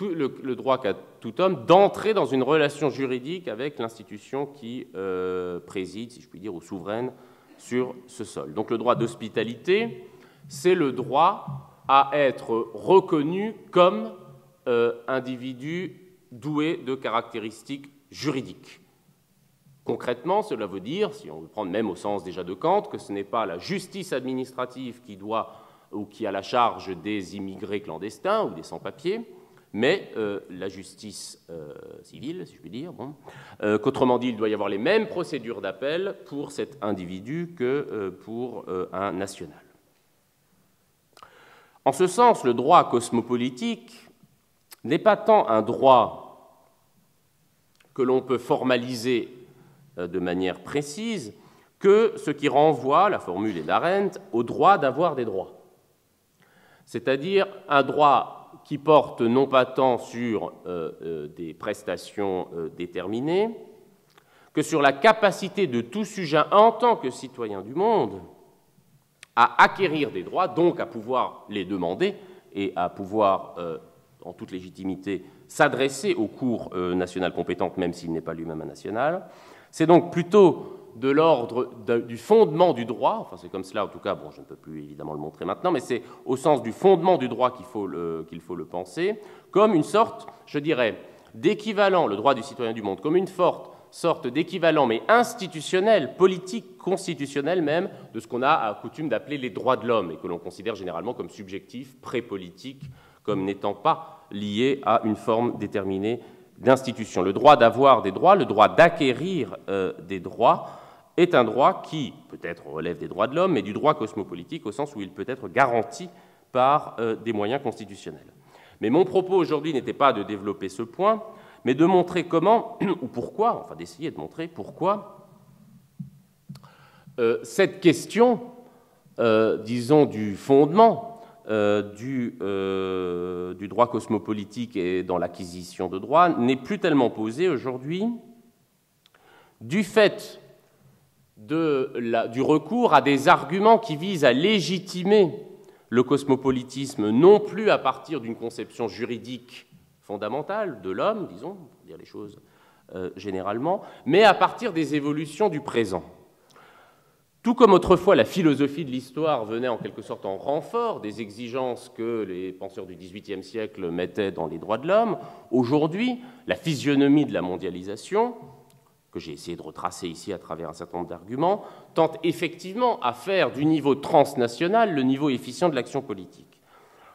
le, droit qu'a tout homme d'entrer dans une relation juridique avec l'institution qui euh, préside, si je puis dire, ou souveraine sur ce sol. Donc le droit d'hospitalité, c'est le droit à être reconnu comme euh, individu doué de caractéristiques juridiques. Concrètement, cela veut dire, si on veut prendre même au sens déjà de Kant, que ce n'est pas la justice administrative qui doit ou qui a la charge des immigrés clandestins ou des sans-papiers, mais euh, la justice euh, civile, si je puis dire, bon, euh, qu'autrement dit, il doit y avoir les mêmes procédures d'appel pour cet individu que pour un national. En ce sens, le droit cosmopolitique n'est pas tant un droit que l'on peut formaliser de manière précise que ce qui renvoie, la formule est d'Arendt, au droit d'avoir des droits c'est-à-dire un droit qui porte non pas tant sur euh, euh, des prestations euh, déterminées que sur la capacité de tout sujet en tant que citoyen du monde à acquérir des droits, donc à pouvoir les demander et à pouvoir, en toute légitimité, s'adresser aux cours nationales compétentes, même s'il n'est pas lui-même un national. C'est donc plutôt de l'ordre du fondement du droit, enfin c'est comme cela en tout cas, bon je ne peux plus évidemment le montrer maintenant, mais c'est au sens du fondement du droit qu'il faut, le, faut le penser, comme une sorte, je dirais, d'équivalent, le droit du citoyen du monde, comme une forte sorte d'équivalent, mais institutionnel, politique, constitutionnel même, de ce qu'on a à coutume d'appeler les droits de l'homme, et que l'on considère généralement comme subjectifs, pré-politiques, comme n'étant pas liés à une forme déterminée d'institution. Le droit d'avoir des droits, le droit d'acquérir euh, des droits, est un droit qui, peut-être relève des droits de l'homme, mais du droit cosmopolitique au sens où il peut être garanti par euh, des moyens constitutionnels. Mais mon propos aujourd'hui n'était pas de développer ce point, mais de montrer comment, ou pourquoi, enfin d'essayer de montrer pourquoi euh, cette question, disons, du fondement du, du, droit cosmopolitique et dans l'acquisition de droits n'est plus tellement posée aujourd'hui du fait du recours à des arguments qui visent à légitimer le cosmopolitisme, non plus à partir d'une conception juridique fondamentale de l'homme, disons, pour dire les choses euh, généralement, mais à partir des évolutions du présent. Tout comme autrefois la philosophie de l'histoire venait en quelque sorte en renfort des exigences que les penseurs du XVIIIe siècle mettaient dans les droits de l'homme, aujourd'hui, la physionomie de la mondialisation, que j'ai essayé de retracer ici à travers un certain nombre d'arguments, tente effectivement à faire du niveau transnational le niveau efficient de l'action politique.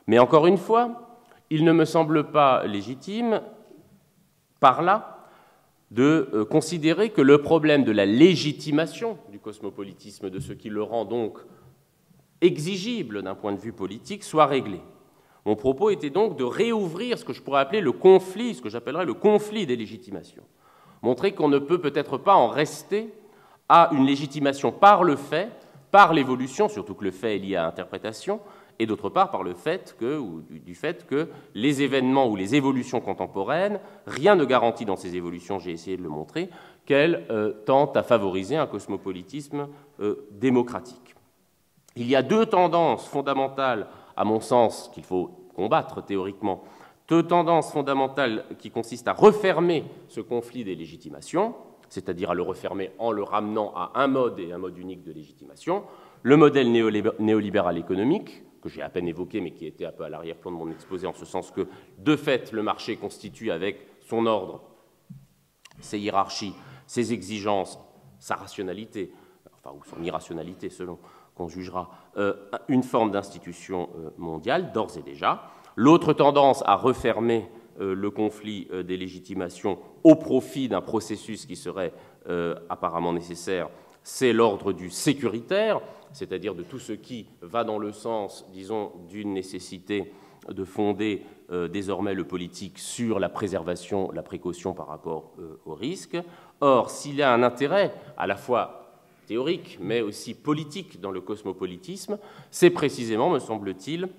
Mais encore une fois, il ne me semble pas légitime, par là, de euh, considérer que le problème de la légitimation du cosmopolitisme, de ce qui le rend donc exigible d'un point de vue politique, soit réglé. Mon propos était donc de réouvrir ce que je pourrais appeler le conflit, ce que j'appellerais le conflit des légitimations montrer qu'on ne peut peut-être pas en rester à une légitimation par le fait, par l'évolution, surtout que le fait est lié à l'interprétation, et d'autre part par le fait que, ou du fait que les événements ou les évolutions contemporaines, rien ne garantit dans ces évolutions, j'ai essayé de le montrer, qu'elles euh, tentent à favoriser un cosmopolitisme euh, démocratique. Il y a deux tendances fondamentales, à mon sens, qu'il faut combattre théoriquement deux tendances fondamentales qui consistent à refermer ce conflit des légitimations, c'est-à-dire à le refermer en le ramenant à un mode et un mode unique de légitimation, le modèle néolibéral économique, que j'ai à peine évoqué, mais qui était un peu à l'arrière-plan de mon exposé, en ce sens que, de fait, le marché constitue avec son ordre, ses hiérarchies, ses exigences, sa rationalité, enfin, ou son irrationalité, selon qu'on jugera, euh, une forme d'institution euh, mondiale, d'ores et déjà, L'autre tendance à refermer euh, le conflit des légitimations au profit d'un processus qui serait apparemment nécessaire, c'est l'ordre du sécuritaire, c'est-à-dire de tout ce qui va dans le sens, disons, d'une nécessité de fonder euh, désormais le politique sur la préservation, la précaution par rapport euh, au risque. Or, s'il y a un intérêt à la fois théorique, mais aussi politique dans le cosmopolitisme, c'est précisément, me semble-t-il,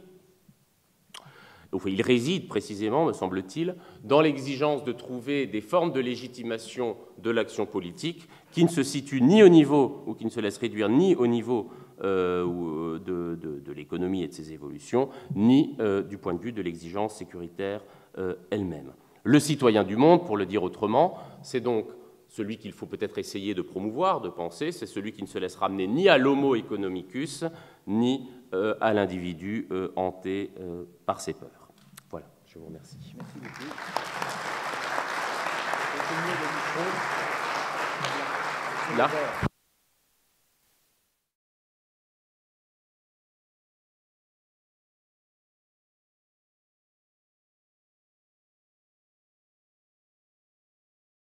il réside précisément, me semble-t-il, dans l'exigence de trouver des formes de légitimation de l'action politique qui ne se situent ni au niveau, ou qui ne se laissent réduire ni au niveau euh, de, de, l'économie et de ses évolutions, ni euh, du point de vue de l'exigence sécuritaire euh, elle-même. Le citoyen du monde, pour le dire autrement, c'est donc celui qu'il faut peut-être essayer de promouvoir, de penser, c'est celui qui ne se laisse ramener ni à l'homo economicus, ni à l'individu hanté par ses peurs. Je vous remercie. Merci beaucoup. Là